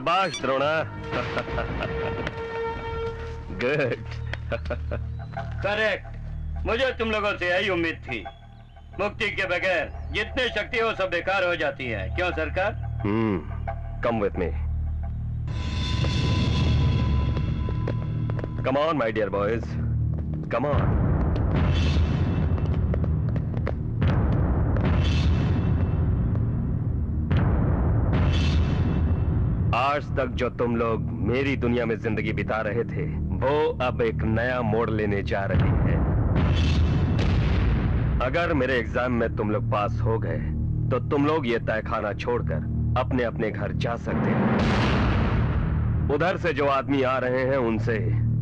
शाबाश द्रोणा। गुड करेक्ट मुझे तुम लोगों से यही उम्मीद थी। मुक्ति के बगैर जितनी शक्ति हो सब बेकार हो जाती है। क्यों सरकार? हम्म come with me come on my dear boys come on आज तक जो तुम लोग मेरी दुनिया में ज़िंदगी बिता रहे थे, वो अब एक नया मोड़ लेने जा रही है। अगर मेरे एग्ज़ाम में तुम लोग पास हो गए तो तुम लोग ये तहखाना छोड़कर अपने अपने घर जा सकते हैं। उधर से जो आदमी आ रहे हैं, उनसे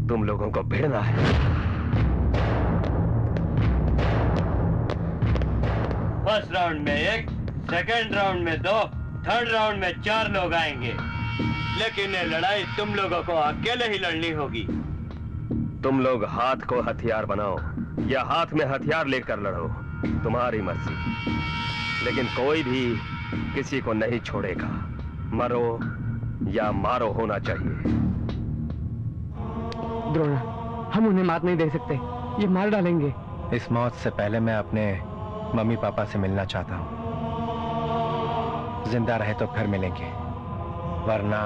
तुम लोगों को भिड़ना है। फ़र्स्ट राउंड में एक, सेकंड राउंड में दो, थर्ड राउंड में चार लोग आएँगे। लेकिन ये लड़ाई तुम लोगों को अकेले ही लड़नी होगी। तुम लोग हाथ को हथियार बनाओ या हाथ में हथियार लेकर लड़ो तुम्हारी मर्ज़ी। लेकिन कोई भी किसी को नहीं छोड़ेगा। मरो या मारो होना चाहिए। द्रोणा हम उन्हें मात नहीं दे सकते। ये मार डालेंगे। इस मौत से पहले मैं अपने मम्मी पापा से मिलना चाहता हूँ। ज़िंदा रहे तो फिर मिलेंगे। वरना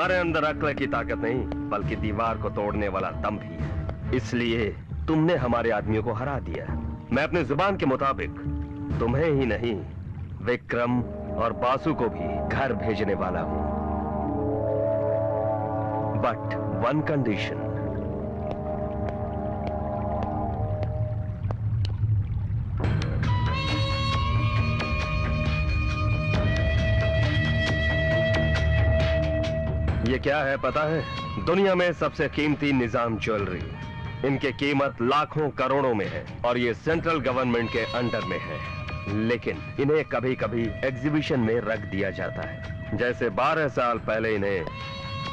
तुम्हारे अंदर अक्ल की ताकत नहीं, बल्कि दीवार को तोड़ने वाला दम भी है। इसलिए तुमने हमारे आदमियों को हरा दिया मैं अपने ज़ुबान के मुताबिक तुम्हें ही नहीं, विक्रम और बासु को भी घर भेजने वाला हूँ। बट वन कंडीशन क्या है पता है? दुनिया में सबसे कीमती निज़ाम ज्वेलरी। इनके कीमत लाखों करोड़ों में है और ये सेंट्रल गवर्नमेंट के अंडर में है। लेकिन इन्हें कभी कभी एग्जीबिशन में रख दिया जाता है। जैसे 12 साल पहले इन्हें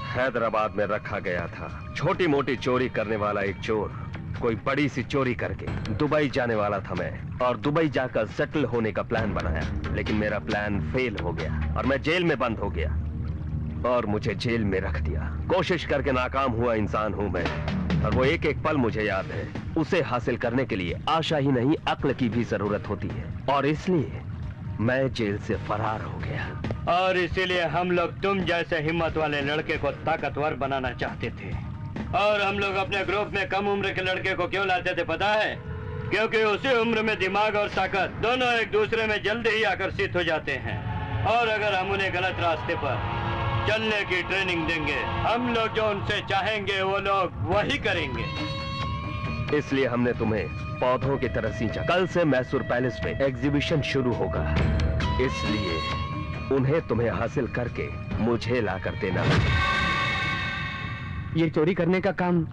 हैदराबाद में रखा गया था। छोटी मोटी चोरी करने वाला एक चोर, कोई बड़ी सी चोरी करके दुबई जाने वाला था मैं और दुबई जाकर सेटल होने का प्लान बनाया। लेकिन मेरा प्लान फेल हो गया और मैं जेल में बंद हो गया। और मुझे जेल में रख दिया। कोशिश करके नाकाम हुआ इंसान हूँ मैं, और वो एक एक पल मुझे याद है। उसे हासिल करने के लिए आशा ही नहीं, अक्ल की भी ज़रूरत होती है। और इसलिए मैं जेल से फरार हो गया। और इसीलिए हम लोग तुम जैसे हिम्मत वाले लड़के को ताकतवर बनाना चाहते थे। और हम लोग अपने ग्रुप में कम उम्र के लड़के को क्यों लाते थे पता है? क्योंकि उसी उम्र में दिमाग और ताकत दोनों एक दूसरे में जल्दी ही आकर्षित हो जाते हैं। और अगर हम उन्हें गलत रास्ते पर चलने की ट्रेनिंग देंगे। हम लोग जो उनसे चाहेंगे वो लोग वही करेंगे। इसलिए हमने तुम्हें पौधों की तरह सींचा। कल से मैसूर पैलेस में एग्जीबिशन शुरू होगा। इसलिए उन्हें तुम्हें हासिल करके मुझे ला कर देना। ये चोरी करने का काम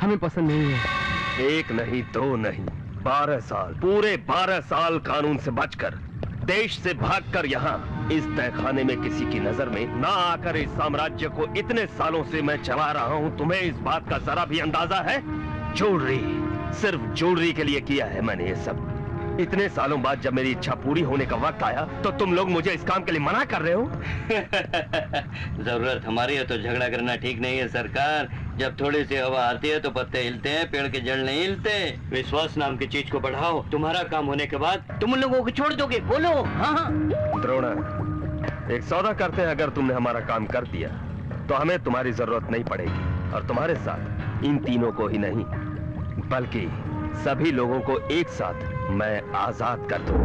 हमें पसंद नहीं है। एक नहीं दो नहीं बारह साल पूरे बारह साल कानून से बचकर देश से भागकर यहाँ इस तहखाने में किसी की नज़र में ना आकर इस साम्राज्य को इतने सालों से मैं चला रहा हूँ। तुम्हें इस बात का जरा भी अंदाज़ा है? ज्वेलरी सिर्फ़ ज्वेलरी के लिए किया है मैंने ये सब। इतने सालों बाद जब मेरी इच्छा पूरी होने का वक्त आया तो तुम लोग मुझे इस काम के लिए मना कर रहे हो? *laughs* ज़रूरत हमारी है तो झगड़ा करना ठीक नहीं है सरकार। जब थोड़ी सी हवा आती है तो पत्ते हिलते हैं पेड़ के जड़ नहीं हिलते। विश्वास नाम की चीज़ को बढ़ाओ। तुम्हारा काम होने के बाद तुम उन लोगों को छोड़ दोगे बोलो। हाँ हाँ। द्रोणा एक सौदा करते हैं अगर तुमने हमारा काम कर दिया तो हमें तुम्हारी ज़रूरत नहीं पड़ेगी और तुम्हारे साथ इन तीनों को ही नहीं बल्कि सभी लोगों को एक साथ मैं आज़ाद कर दूँ।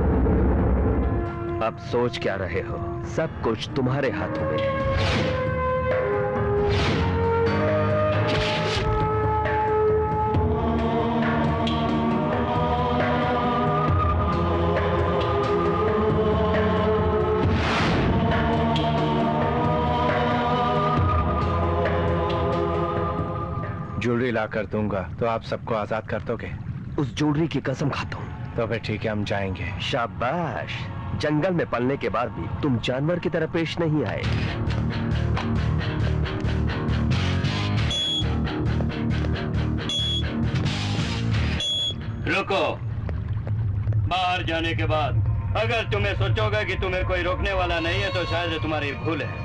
अब सोच क्या रहे हो? सब कुछ तुम्हारे हाथों में है। ज्वेलरी ला कर दूँगा तो आप सबको आज़ाद कर दोगे। उस ज्वेलरी की कसम खाता हूँ। तो फिर ठीक है हम जाएँगे। शाबाश। जंगल में पलने के बाद भी तुम जानवर की तरह पेश नहीं आए। रुको। बाहर जाने के बाद अगर तुम्हें सोचोगे कि तुम्हें कोई रोकने वाला नहीं है तो शायद तुम्हारी भूल है।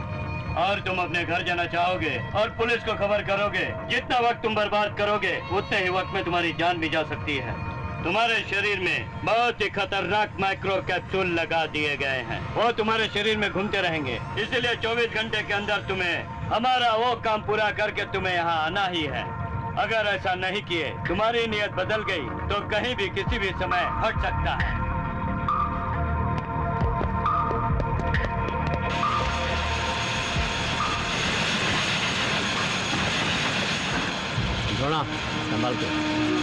और तुम अपने घर जाना चाहोगे और पुलिस को खबर करोगे जितना वक्त तुम बर्बाद करोगे उतने ही वक्त में तुम्हारी जान भी जा सकती है। तुम्हारे शरीर में बहुत ही खतरनाक माइक्रो कैप्सूल लगा दिए गए हैं। वो तुम्हारे शरीर में घूमते रहेंगे। इसलिए 24 घंटे के अंदर तुम्हें, हमारा वो काम पूरा करके तुम्हें यहाँ आना ही है। अगर ऐसा नहीं किए, तुम्हारी नियत बदल गई तो कहीं भी किसी भी समय हट सकता है। संभाल के।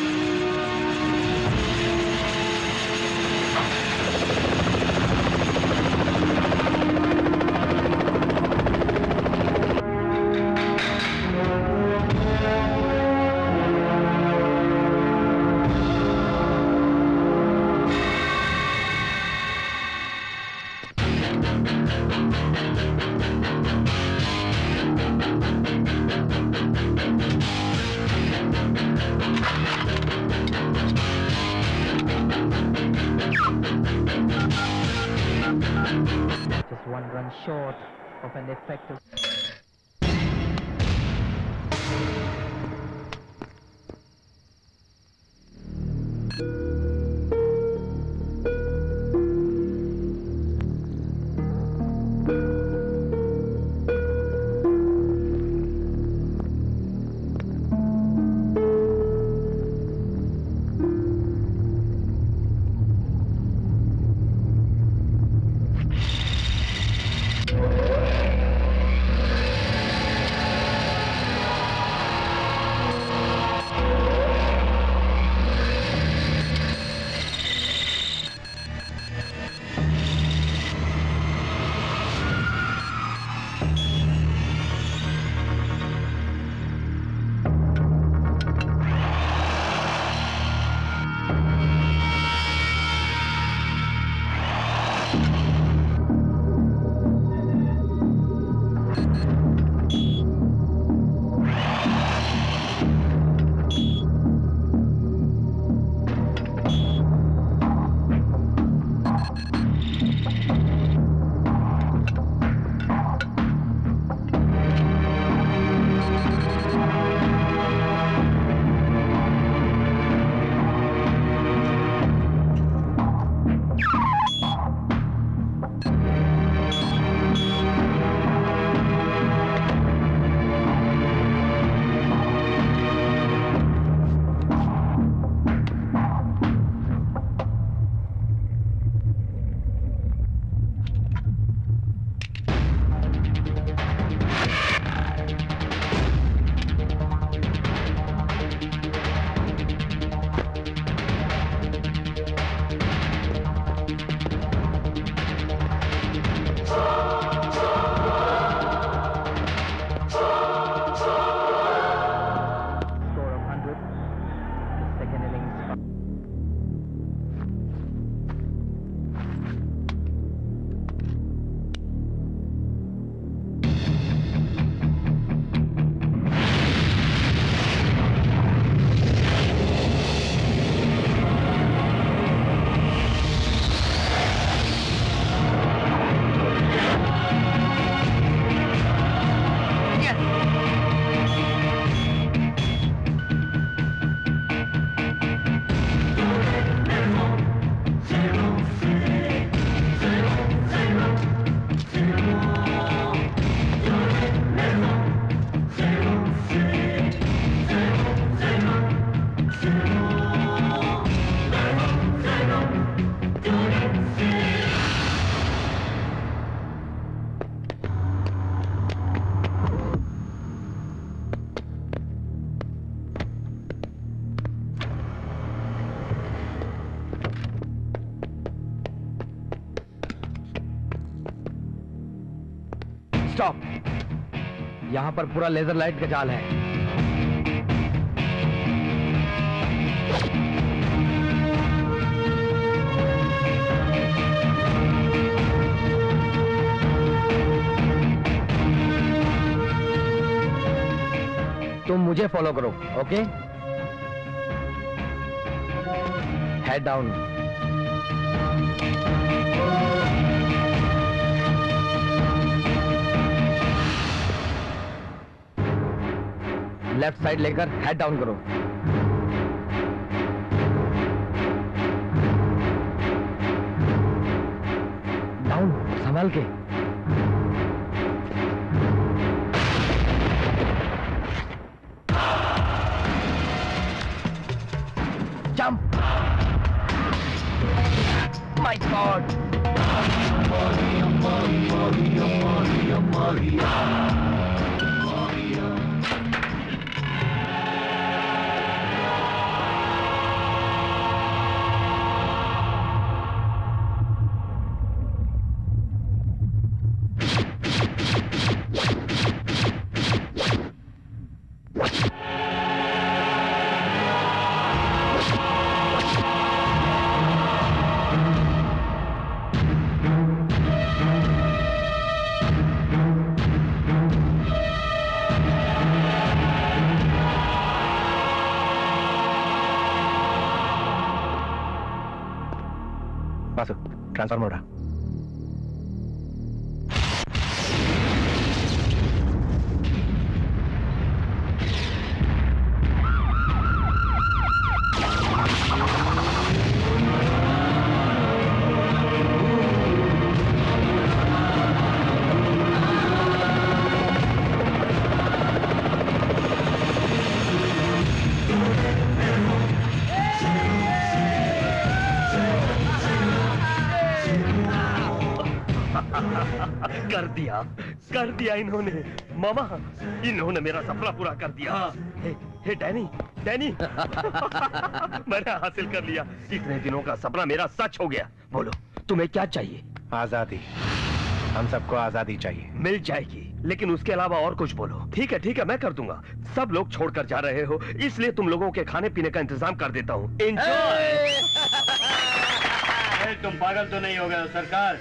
पर पूरा लेजर लाइट का जाल है। तुम मुझे फॉलो करो okay head down left side लेकर हेड डाउन करो। वासु दिया इन्होंने। मामा इन्होंने मेरा सपना पूरा कर दिया। हे, हे डैनी डैनी। *laughs* मैंने हासिल कर लिया। इतने दिनों का सपना मेरा सच हो गया। बोलो तुम्हें क्या चाहिए? आज़ादी। हम सबको आज़ादी चाहिए। मिल जाएगी लेकिन उसके अलावा और कुछ बोलो। ठीक है ठीक है मैं कर दूँगा। सब लोग छोड़कर जा रहे हो इसलिए तुम लोगों के खाने पीने का इंतज़ाम कर देता हूँ। *laughs* तुम पागल तो नहीं हो गए सरकार।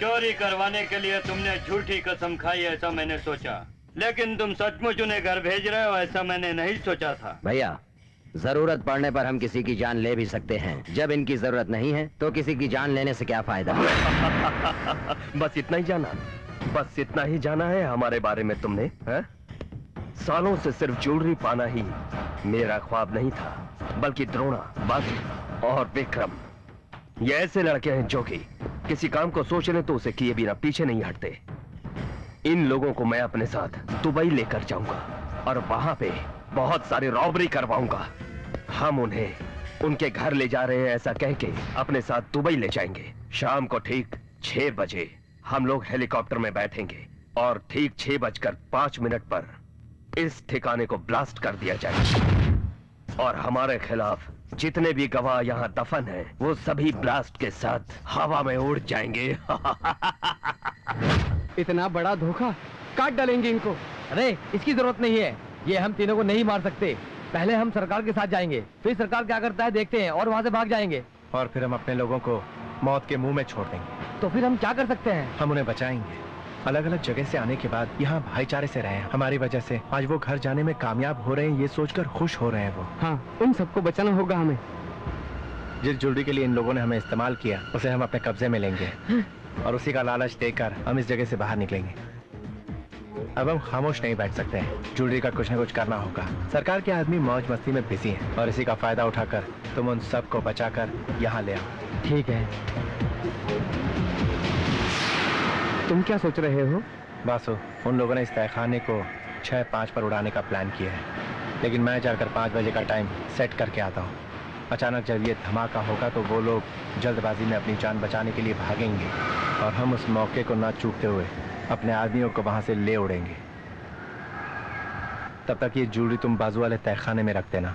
चोरी करवाने के लिए तुमने झूठी कसम खाई ऐसा मैंने सोचा। लेकिन तुम सचमुच उन्हें घर भेज रहे हो ऐसा मैंने नहीं सोचा था। भैया ज़रूरत पड़ने पर हम किसी की जान ले भी सकते हैं। जब इनकी ज़रूरत नहीं है तो किसी की जान लेने से क्या फ़ायदा? *laughs* बस इतना ही जाना। बस इतना ही जाना है हमारे बारे में तुमने है? सालों से सिर्फ़ ज्वेलरी पाना ही मेरा ख्वाब नहीं था बल्कि द्रोणा बासु और विक्रम। ये ऐसे लड़के हैं जो कि किसी काम को सोच रहे तो उसे किए बिना पीछे नहीं हटते। इन लोगों को मैं अपने साथ दुबई लेकर जाऊँगा और वहाँ पे बहुत सारी रॉबरी करवाऊँगा। हम उन्हें उनके घर ले जा रहे हैं, ऐसा कह के अपने साथ दुबई ले जाएँगे। शाम को ठीक छह बजे हम लोग हेलीकॉप्टर में बैठेंगे और ठीक छह बजकर पाँच मिनट पर इस ठिकाने को ब्लास्ट कर दिया जाएगा। और हमारे खिलाफ जितने भी गवाह यहाँ दफन हैं, वो सभी ब्लास्ट के साथ हवा में उड़ जाएँगे। *laughs* इतना बड़ा धोखा? काट डालेंगे इनको। अरे इसकी ज़रूरत नहीं है। ये हम तीनों को नहीं मार सकते। पहले हम सरकार के साथ जाएँगे फिर सरकार क्या करता है देखते हैं और वहाँ से भाग जाएँगे। और फिर हम अपने लोगों को मौत के मुँह में छोड़ देंगे। तो फिर हम क्या कर सकते हैं? हम उन्हें बचाएँगे। अलग अलग जगह से आने के बाद यहाँ भाईचारे से रहे हैं। हमारी वजह से आज वो घर जाने में कामयाब हो रहे हैं ये सोचकर खुश हो रहे हैं वो। हाँ उन सबको बचाना होगा हमें। जिस ज्वेलरी के लिए इन लोगों ने हमें इस्तेमाल किया उसे हम अपने कब्जे में लेंगे। और उसी का लालच देकर हम इस जगह से बाहर निकलेंगे। अब हम खामोश नहीं बैठ सकते हैं। ज्वेलरी का कुछ न कुछ करना होगा। सरकार के आदमी मौज मस्ती में बिज़ी हैं और इसी का फ़ायदा उठाकर तुम उन सबको बचाकर यहाँ ले आओ। ठीक है। तुम क्या सोच रहे हो? बासु उन लोगों ने इस तहखाने को छः पाँच पर उड़ाने का प्लान किया है। लेकिन मैं जाकर पाँच बजे का टाइम सेट करके आता हूँ। अचानक जब ये धमाका होगा तो वो लोग जल्दबाजी में अपनी जान बचाने के लिए भागेंगे और हम उस मौके को ना चूकते हुए अपने आदमियों को वहाँ से ले उड़ेंगे। तब तक ये जूड़ी तुम बाजू वाले तहखाने में रख देना।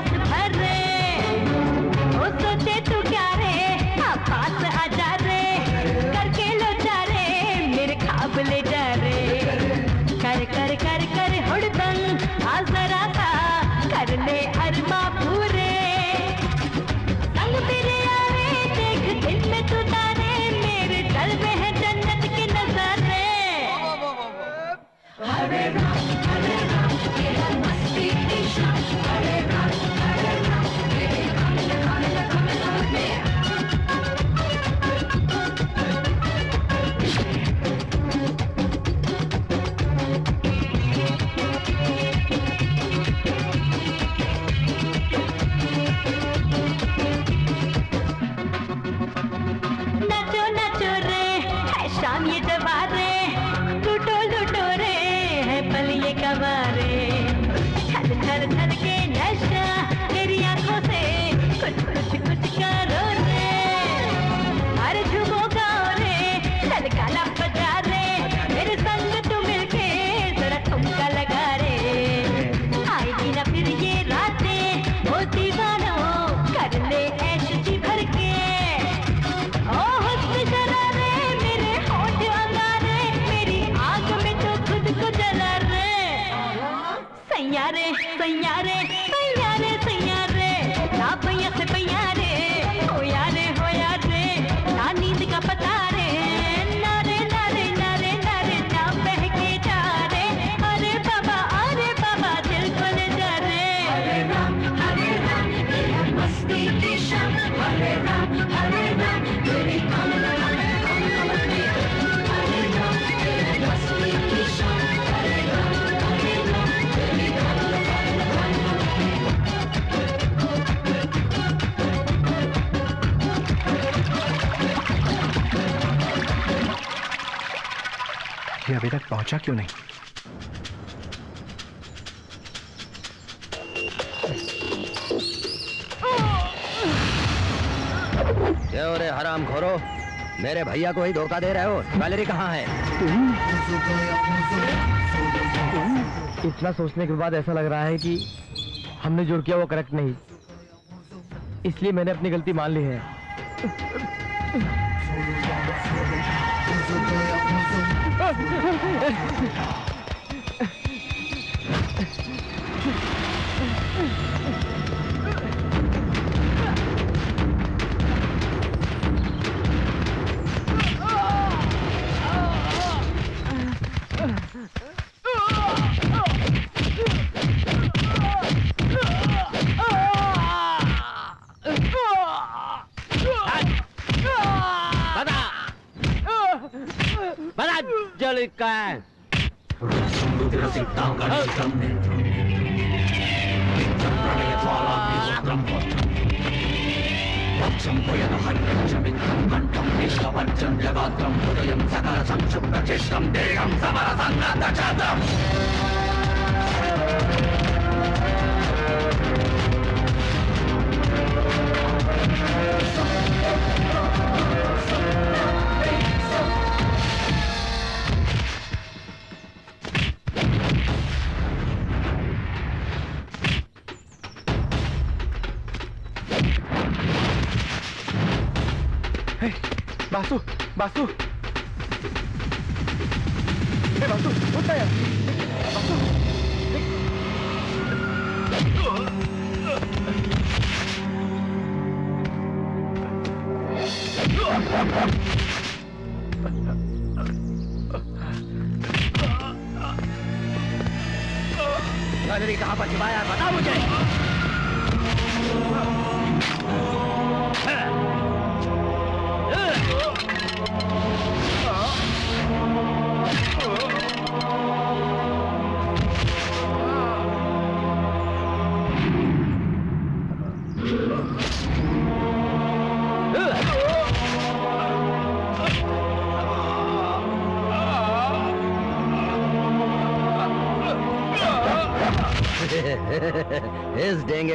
तरफ़ भरे अभी तक पहुँचा क्यों नहीं? रे हराम खोरो। मेरे भैया को ही धोखा दे रहे हो। गैलरी कहाँ है? इतना सोचने के बाद ऐसा लग रहा है कि हमने जो किया वो करेक्ट नहीं। इसलिए मैंने अपनी गलती मान ली है।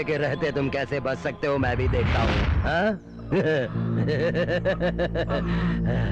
के रहते तुम कैसे बच सकते हो मैं भी देखता हूँ। हाँ? *laughs* हाँ।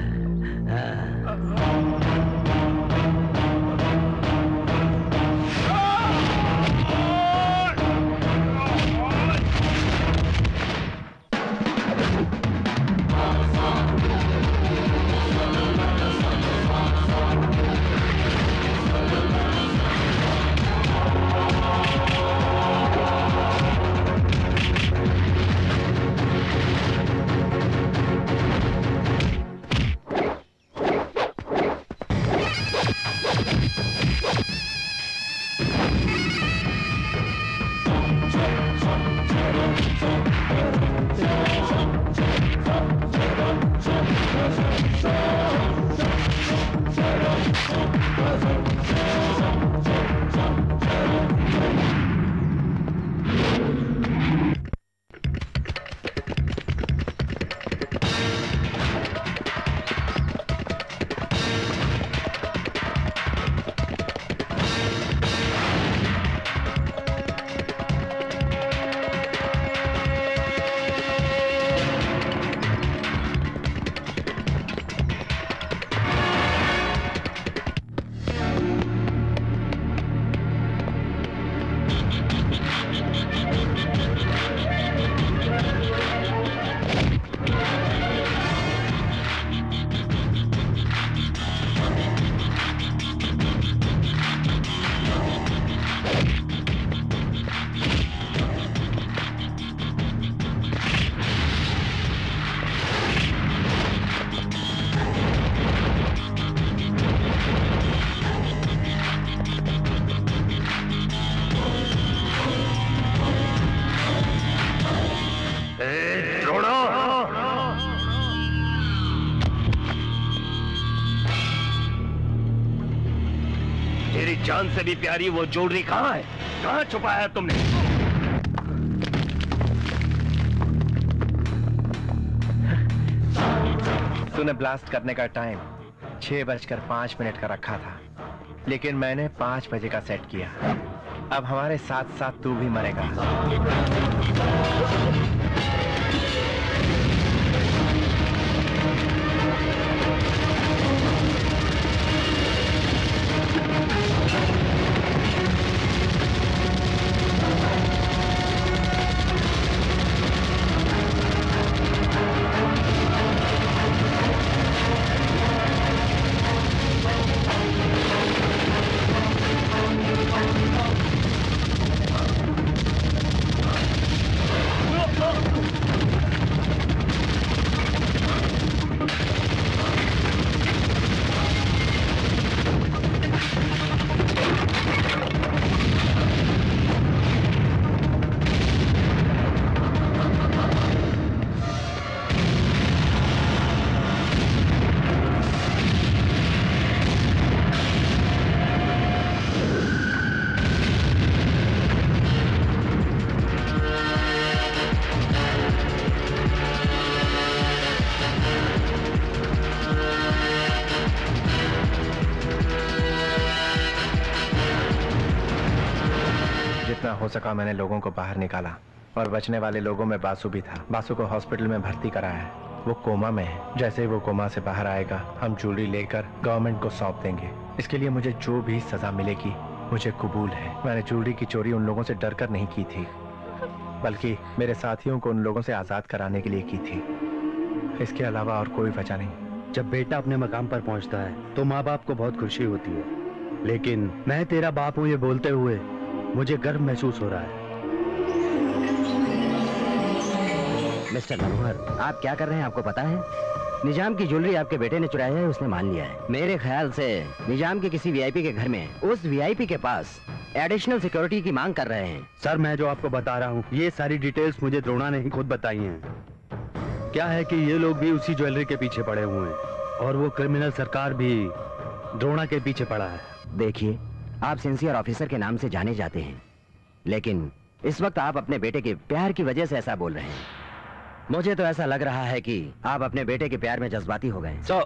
भी प्यारी वो ज्वेलरी कहाँ है? कहाँ छुपाया तुमने? तूने ब्लास्ट करने का टाइम छह बजकर पाँच मिनट का रखा था, लेकिन मैंने पाँच बजे का सेट किया। अब हमारे साथ साथ तू भी मरेगा। सका मैंने लोगों को बाहर निकाला और बचने वाले लोगों में बासु भी था। बासु को हॉस्पिटल में भर्ती कराया। है वो कोमा में है। जैसे ही वो कोमा से बाहर आएगा, हम ज्वेलरी लेकर गवर्नमेंट को सौंप देंगे। इसके लिए मुझे जो भी सजा मिलेगी, मुझे कबूल है। मैंने ज्वेलरी की चोरी उन लोगों से डर कर नहीं की थी, बल्कि मेरे साथियों को उन लोगों से आज़ाद कराने के लिए की थी। इसके अलावा और कोई वजह नहीं। जब बेटा अपने मकाम पर पहुँचता है तो माँ बाप को बहुत खुशी होती है। लेकिन मैं तेरा बाप हूँ ये बोलते हुए मुझे गर्व महसूस हो रहा है। मिस्टर मनोहर आप क्या कर रहे हैं आपको पता है? निज़ाम की ज्वेलरी आपके बेटे ने चुराई है उसने मान लिया है। मेरे ख्याल से निज़ाम के किसी वीआईपी के घर में उस वीआईपी के पास एडिशनल सिक्योरिटी की मांग कर रहे हैं। सर मैं जो आपको बता रहा हूँ ये सारी डिटेल्स मुझे द्रोणा ने ही खुद बताई हैं। क्या है कि ये लोग भी उसी ज्वेलरी के पीछे पड़े हुए हैं और वो क्रिमिनल सरकार भी द्रोणा के पीछे पड़ा है। देखिए आप सिंसियर ऑफिसर के नाम से जाने जाते हैं। लेकिन इस वक्त आप अपने बेटे के प्यार की वजह से ऐसा बोल रहे हैं। मुझे तो ऐसा लग रहा है कि आप अपने बेटे के प्यार में जज्बाती हो गए सो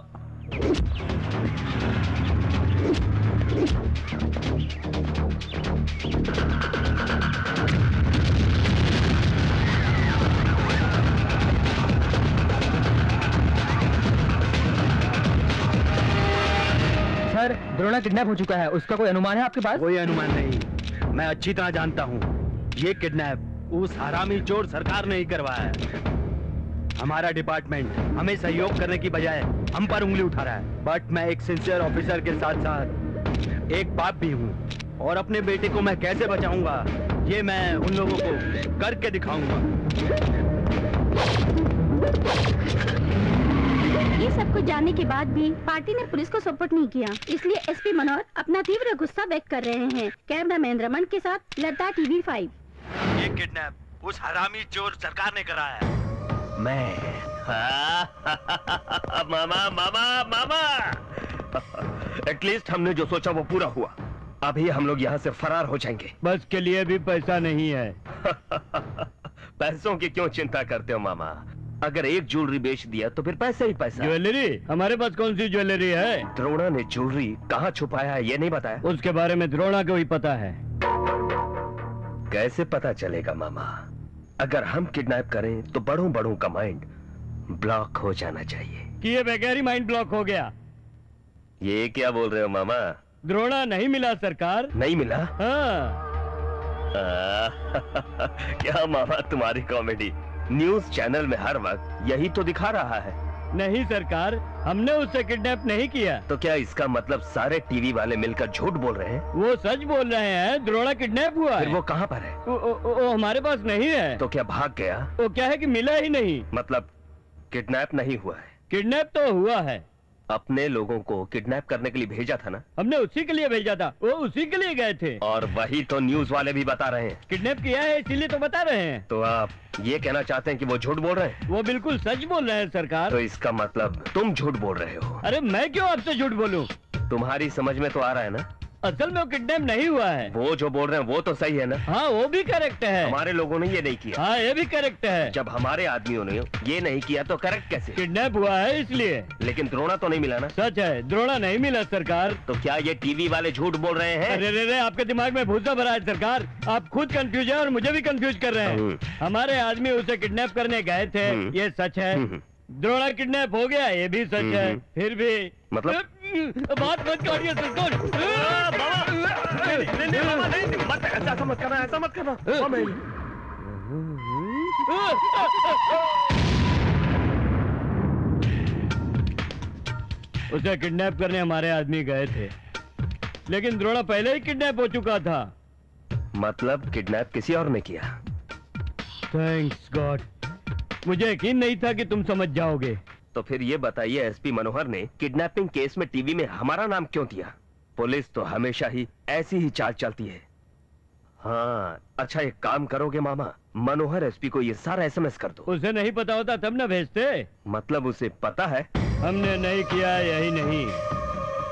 सर द्रोणा किडनैप हो चुका है। उसका कोई अनुमान है आपके पास? कोई अनुमान नहीं। मैं अच्छी तरह जानता हूँ, ये किडनैप उस हरामी चोर सरकार ने ही करवाया है। हमारा डिपार्टमेंट हमें सहयोग करने की बजाय हम पर उंगली उठा रहा है। बट मैं एक सिंसियर ऑफिसर के साथ साथ एक बाप भी हूँ और अपने बेटे को मैं कैसे बचाऊँगा, ये मैं उन लोगों को करके दिखाऊँगा। ये सब कुछ जानने के बाद भी पार्टी ने पुलिस को सपोर्ट नहीं किया। इसलिए एसपी मनोहर अपना तीव्र गुस्सा व्यक्त कर रहे हैं। कैमरा मैन रमन के साथ लता टीवी फाइव ये किडनैप उस हरामी चोर सरकार ने कराया है। मैं? *laughs* मामा मामा मामा! *laughs* एटलीस्ट हमने जो सोचा वो पूरा हुआ। अभी हम लोग यहाँ से फरार हो जाएँगे। *laughs* बस के लिए भी पैसा नहीं है। पैसों की क्यों चिंता करते हो मामा? अगर एक ज्वेलरी बेच दिया तो फिर पैसे ही पैसा। ज्वेलरी? हमारे पास कौन सी ज्वेलरी है? द्रोणा ने ज्वेलरी कहाँ छुपाया है ये नहीं बताया उसके बारे में द्रोणा को ही पता है। कैसे पता चलेगा मामा? अगर हम किडनैप करें तो बड़ों बड़ों का माइंड ब्लॉक हो जाना चाहिए। किए बगैर ही माइंड ब्लॉक हो गया। ये क्या बोल रहे हो मामा? द्रोणा नहीं मिला सरकार। नहीं मिला? हाँ। आ, *laughs* क्या मामा तुम्हारी कॉमेडी न्यूज़ चैनल में हर वक्त यही तो दिखा रहा है। नहीं सरकार हमने उसे किडनैप नहीं किया। तो क्या इसका मतलब सारे टीवी वाले मिलकर झूठ बोल रहे हैं? वो सच बोल रहे हैं द्रोड़ा किडनैप हुआ फिर है। वो कहाँ पर है? वो, वो, वो हमारे पास नहीं है। तो क्या भाग गया? वो क्या है कि मिला ही नहीं? मतलब किडनैप नहीं हुआ है। किडनैप तो हुआ है। अपने लोगों को किडनैप करने के लिए भेजा था ना? हमने उसी के लिए भेजा था। वो उसी के लिए गए थे। और वही तो न्यूज़ वाले भी बता रहे हैं। किडनैप किया है इसीलिए तो बता रहे हैं। तो आप ये कहना चाहते हैं कि वो झूठ बोल रहे हैं? वो बिल्कुल सच बोल रहे हैं सरकार। तो इसका मतलब तुम झूठ बोल रहे हो। अरे मैं क्यों आपसे झूठ बोलूँ? तुम्हारी समझ में तो आ रहा है ना? असल में वो किडनैप नहीं हुआ है। वो जो बोल रहे हैं वो तो सही है ना? हाँ वो भी करेक्ट है। हमारे लोगों ने ये नहीं किया। हाँ ये भी करेक्ट है। जब हमारे आदमियों ने ये नहीं किया तो करेक्ट कैसे? किडनैप हुआ है इसलिए। लेकिन द्रोणा तो नहीं मिला ना? सच है द्रोणा नहीं मिला सरकार। तो क्या ये टीवी वाले झूठ बोल रहे हैं? अरे रे आपके दिमाग में भूसा भरा है सरकार। आप खुद कंफ्यूज है और मुझे भी कंफ्यूज कर रहे हैं। हमारे आदमी उसे किडनेप करने गए थे हम्म। ये सच है। हम्म। द्रोणा किडनैप हो गया ये भी सच है। हम्म। फिर भी मतलब? बात मत काटिए सरकार नहीं, नहीं, मामा, नहीं, मत ऐसा मत करना ऐसा मत करना। मामा, उसे किडनैप करने हमारे आदमी गए थे। लेकिन द्रोणा पहले ही किडनैप हो चुका था। मतलब किडनैप किसी और ने किया? थैंक्स गॉड मुझे यकीन नहीं था कि तुम समझ जाओगे। तो फिर ये बताइए एसपी मनोहर ने किडनैपिंग केस में टीवी में हमारा नाम क्यों दिया? पुलिस तो हमेशा ही ऐसी ही चाल चलती है। हाँ अच्छा एक काम करोगे मामा मनोहर एसपी को ये सारा एसएमएस कर दो। उसे नहीं पता होता तब न भेजते। मतलब उसे पता है? हमने नहीं किया यही नहीं।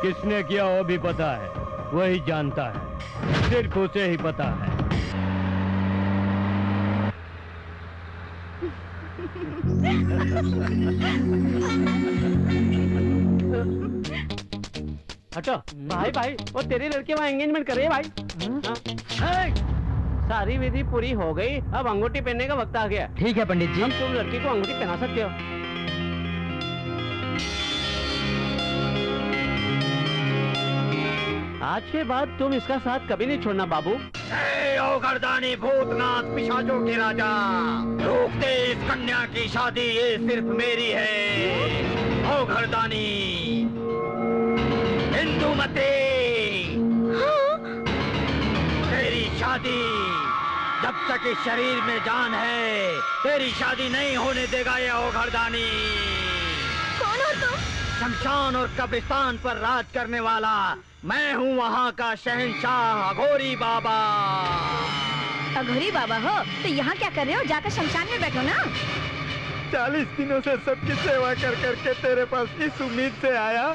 किसने किया वो भी पता है वही जानता है। सिर्फ़ उसे ही पता है। हटो। भाई भाई वो तेरी लड़की वहाँ एंगेजमेंट करे भाई। हाँ। सारी विधि पूरी हो गई अब अंगूठी पहनने का वक्त आ गया। ठीक है पंडित जी। हम तुम लड़की को अंगूठी पहना सकते हो। आज के बाद तुम इसका साथ कभी नहीं छोड़ना, बाबू। गर्दानी भूतनाथ पिशाचों के राजा रोक दे इस कन्या की शादी, ये सिर्फ़ मेरी है। ओ घरदानी हिंदू मते, तेरी शादी जब तक इस शरीर में जान है, तेरी शादी नहीं होने देगा ये ओ तुम शमशान और कब्रिस्तान पर राज करने वाला मैं हूँ वहाँ का शहनशाह अघोरी बाबा। अघोरी बाबा हो तो यहाँ क्या कर रहे हो? जाकर शमशान में बैठो ना। चालीस दिनों से सबकी सेवा कर करके तेरे पास इस उम्मीद से आया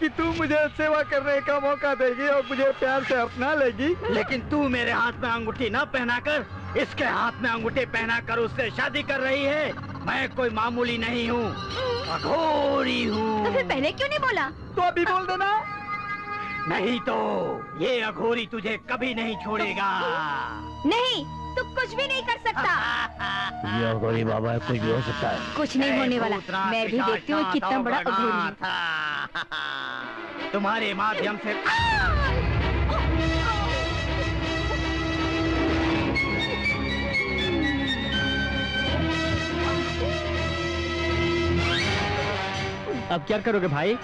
कि तू मुझे सेवा करने का मौका देगी और मुझे प्यार से अपना लेगी। लेकिन तू मेरे हाथ में अंगूठी न पहनाकर इसके हाथ में अंगूठी पहनाकर उससे शादी कर रही है। मैं कोई मामूली नहीं हूँ अघोरी हूँ। तो फिर पहले क्यों नहीं बोला? तो अभी बोल देना। नहीं तो ये अघोरी तुझे कभी नहीं छोड़ेगा। नहीं तू कुछ भी नहीं कर सकता। ये अघोरी बाबा कुछ भी हो सकता है। कुछ नहीं होने वाला। मैं भी देखती हूँ कितना बड़ा अघोरी है। *laughs* तुम्हारे माध्यम से अब क्या करोगे भाई?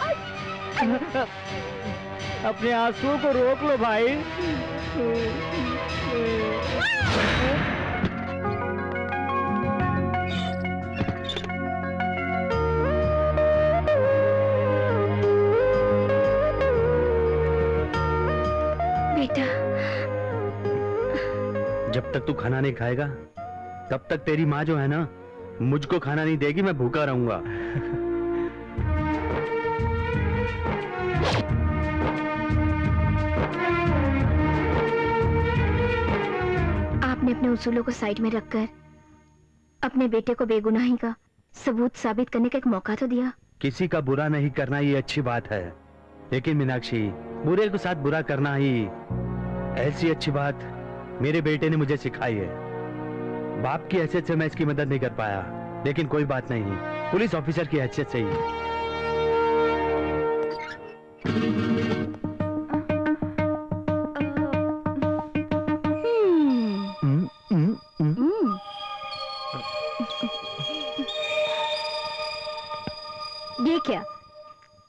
अपने आँसू को रोक लो भाई। बेटा। जब तक तू खाना नहीं खाएगा तब तक तेरी माँ जो है ना मुझको खाना नहीं देगी मैं भूखा रहूँगा। आपने अपने उसूलों को साइड में रखकर, अपने बेटे को बेगुनाही का सबूत साबित करने का एक मौका तो दिया। किसी का बुरा नहीं करना ये अच्छी बात है। लेकिन मीनाक्षी, बुरे के साथ बुरा करना ही ऐसी अच्छी बात मेरे बेटे ने मुझे सिखाई है। बाप की हैसियत से मैं इसकी मदद नहीं कर पाया, लेकिन कोई बात नहीं। पुलिस ऑफिसर की हैसियत से ही।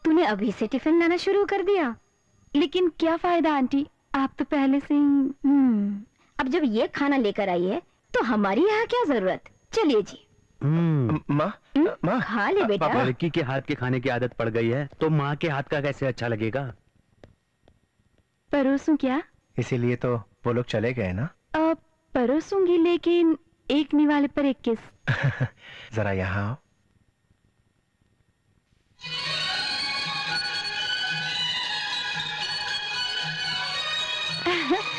तूने अभी से टिफ़िन लाना शुरू कर दिया। लेकिन क्या फ़ायदा आंटी? आप तो पहले से ही हम्म, अब जब ये खाना लेकर आई है तो हमारी यहाँ क्या ज़रूरत? चलिए जी। माँ माँ खा ले बेटा। लड़की के हाथ के खाने की आदत पड़ गई है तो माँ के हाथ का कैसे अच्छा लगेगा? परोसूं क्या? इसीलिए तो वो लोग चले गए ना। अब परोसूँगी लेकिन एक निवाले पर एक किस। *laughs* जरा यहाँ आओ। *laughs*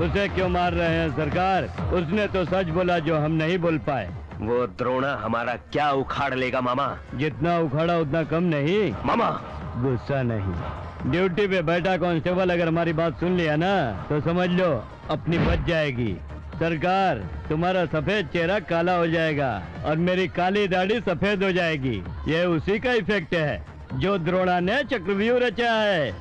उसे क्यों मार रहे हैं सरकार? उसने तो सच बोला जो हम नहीं बोल पाए। वो द्रोणा हमारा क्या उखाड़ लेगा मामा? जितना उखाड़ा उतना कम नहीं। मामा! गुस्सा नहीं। ड्यूटी पे बैठा कांस्टेबल अगर हमारी बात सुन लिया ना तो समझ लो अपनी बच जाएगी। सरकार तुम्हारा सफ़ेद चेहरा काला हो जाएगा और मेरी काली दाढ़ी सफ़ेद हो जाएगी। ये उसी का इफ़ेक्ट है जो द्रोणा ने चक्रव्यूह रचा है।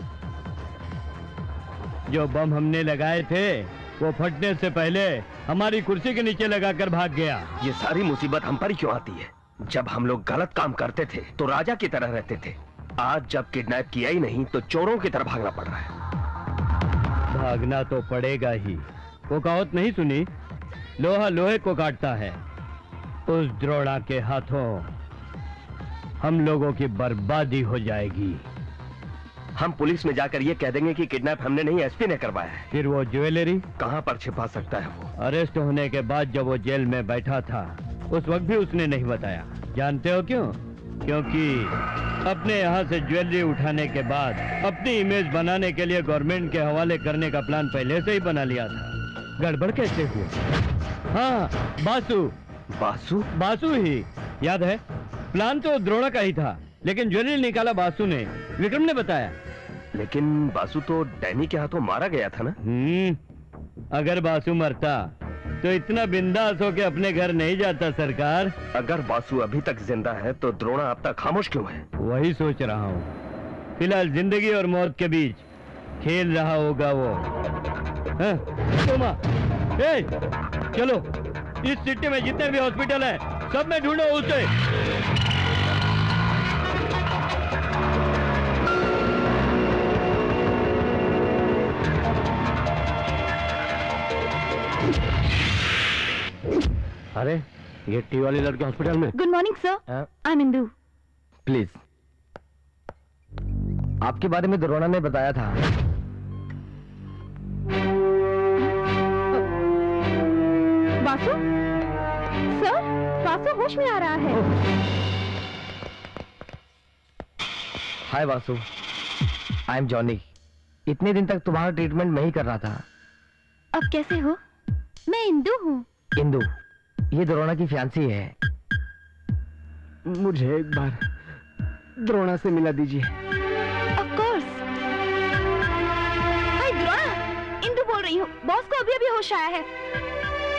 जो बम हमने लगाए थे वो फटने से पहले हमारी कुर्सी के नीचे लगाकर भाग गया। ये सारी मुसीबत हम पर ही क्यों आती है? जब हम लोग गलत काम करते थे तो राजा की तरह रहते थे। आज जब किडनैप किया ही नहीं तो चोरों की तरह भागना पड़ रहा है। भागना तो पड़ेगा ही। वो कहावत नहीं सुनी? लोहा लोहे को काटता है। उस द्रोणा के हाथों हम लोगों की बर्बादी हो जाएगी। हम पुलिस में जाकर ये कह देंगे कि किडनैप हमने नहीं एसपी ने करवाया है। फिर वो ज्वेलरी? कहाँ पर छिपा सकता है वो? अरेस्ट होने के बाद जब वो जेल में बैठा था उस वक्त भी उसने नहीं बताया। जानते हो क्यों? क्योंकि अपने यहाँ से ज्वेलरी उठाने के बाद अपनी इमेज बनाने के लिए गवर्नमेंट के हवाले करने का प्लान पहले से ही बना लिया था। गड़बड़ कैसे हुए हाँ बासु। बासु? बासु ही। याद है? प्लान तो द्रोणा का ही था लेकिन ज्वेलरी निकाला बासु ने। विक्रम ने बताया। लेकिन बासु तो डैनी के हाथों मारा गया था ना? हम्म अगर बासु मरता तो इतना बिंदास होके अपने घर नहीं जाता सरकार। अगर बासु अभी तक ज़िंदा है तो द्रोणा अब तक खामोश क्यों है? वही सोच रहा हूँ। फ़िलहाल ज़िंदगी और मौत के बीच खेल रहा होगा वो। हाँ, ए, चलो इस सिटी में जितने भी हॉस्पिटल हैं सब में ढूंढो उसे। अरे ये टी वाली लड़के हॉस्पिटल में। Good morning sir I Indu please आपके बारे में द्रोणा ने बताया था। बासु? सर बासु होश में आ रहा है। Hi Vasu I am Johnny इतने दिन तक तुम्हारा ट्रीटमेंट मैं ही कर रहा था। अब कैसे हो? मैं इंदू हूँ। इंदू ये द्रोणा की फ्यांसी है। मुझे एक बार द्रोणा से मिला दीजिए। ऑफ़ द्रोणा इंदू बोल रही हूँ। बॉस को अभी अभी होश आया है।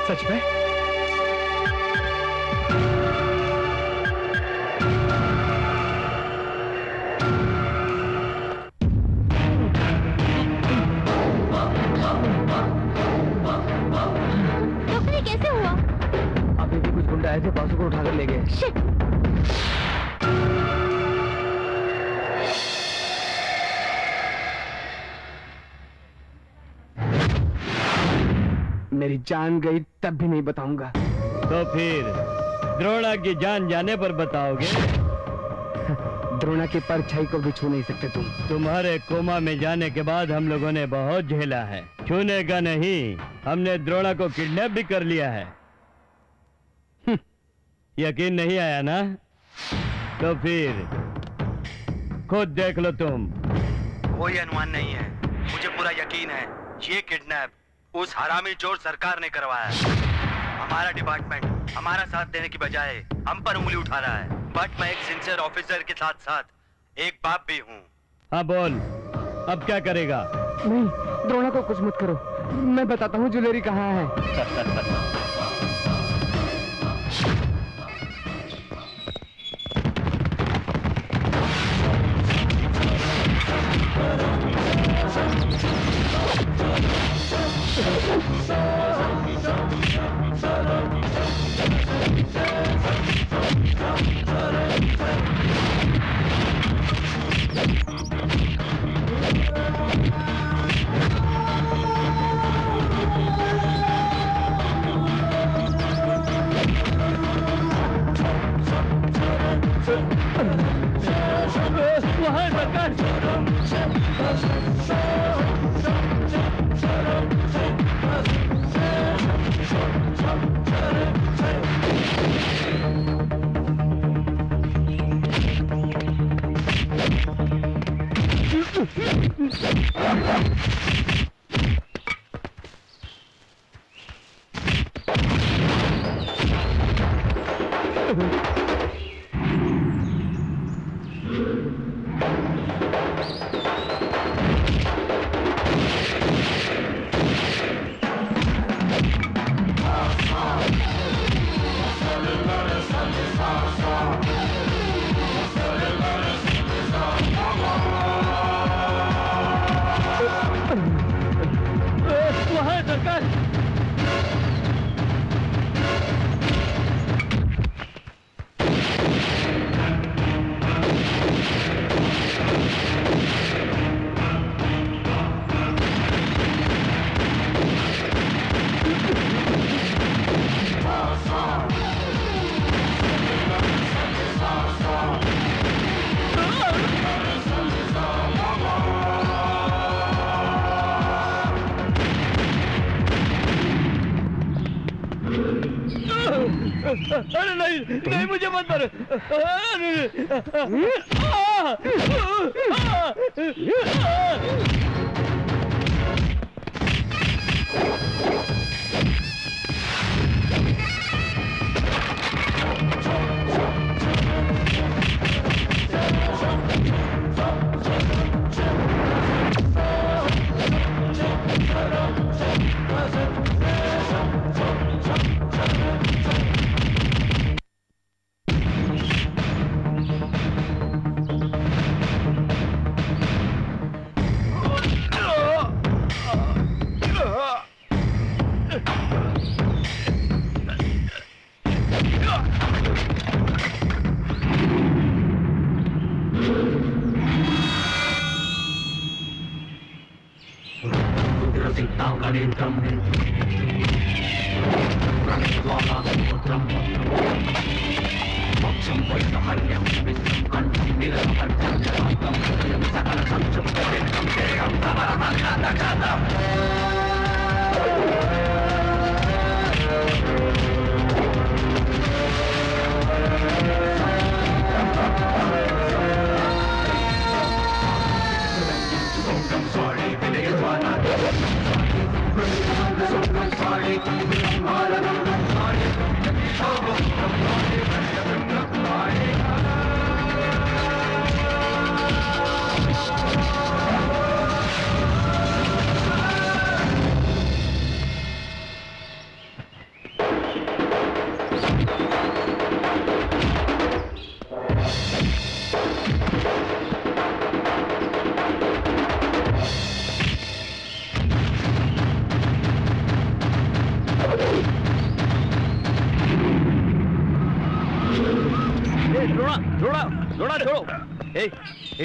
सच में? कैसे हुआ? भी आए थे बासु को उठाकर ले गए। मेरी जान गई तब भी नहीं बताऊँगा। तो फिर द्रोणा की जान जाने पर बताओगे? *laughs* द्रोणा की परछाई को भी छू नहीं सकते तुम। तुम्हारे कोमा में जाने के बाद हम लोगों ने बहुत झेला है। छूने का नहीं हमने द्रोणा को किडनैप भी कर लिया है। यकीन नहीं आया ना? तो फिर खुद देख लो तुम। कोई अनुमान नहीं है। मुझे पूरा यकीन है ये किडनैप उस हरामी चोर सरकार ने करवाया हमारा डिपार्टमेंट हमारा साथ देने की बजाय हम पर उंगली उठा रहा है। बट मैं एक सिंसियर ऑफिसर के साथ साथ एक बाप भी हूँ। हाँ बोल। अब क्या करेगा? नहीं द्रोणा को कुछ मत करो। मैं बताता हूँ ज्वेलरी कहाँ है। *laughs* वहाँ सरकार अरे अरे, *laughs*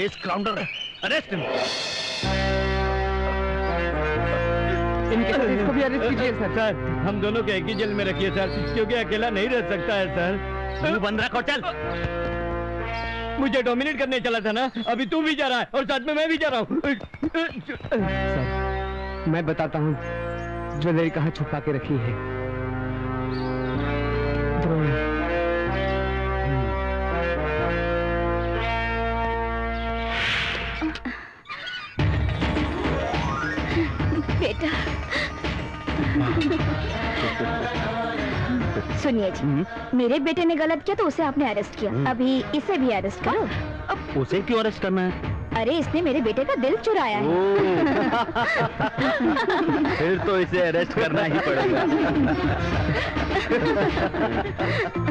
ए स्काउंडर अरेस्ट इनके इसको भी अरेस्ट कीजिए सर सर हम दोनों को एक ही जेल में रखिए सर क्योंकि अकेला नहीं रह सकता है सर तू बंद रखो चल. मुझे डोमिनेट करने चला था ना? अभी तू भी जा रहा है और साथ में मैं भी जा रहा हूँ. मैं बताता हूँ ज्वेलरी कहाँ छुपा के रखी है। सुनिए जी मेरे बेटे ने गलत किया तो उसे आपने अरेस्ट किया। अभी इसे भी अरेस्ट करो। उसे क्यों अरेस्ट करना है? अरे इसने मेरे बेटे का दिल चुराया है। फिर तो इसे अरेस्ट करना ही पड़ेगा। *laughs*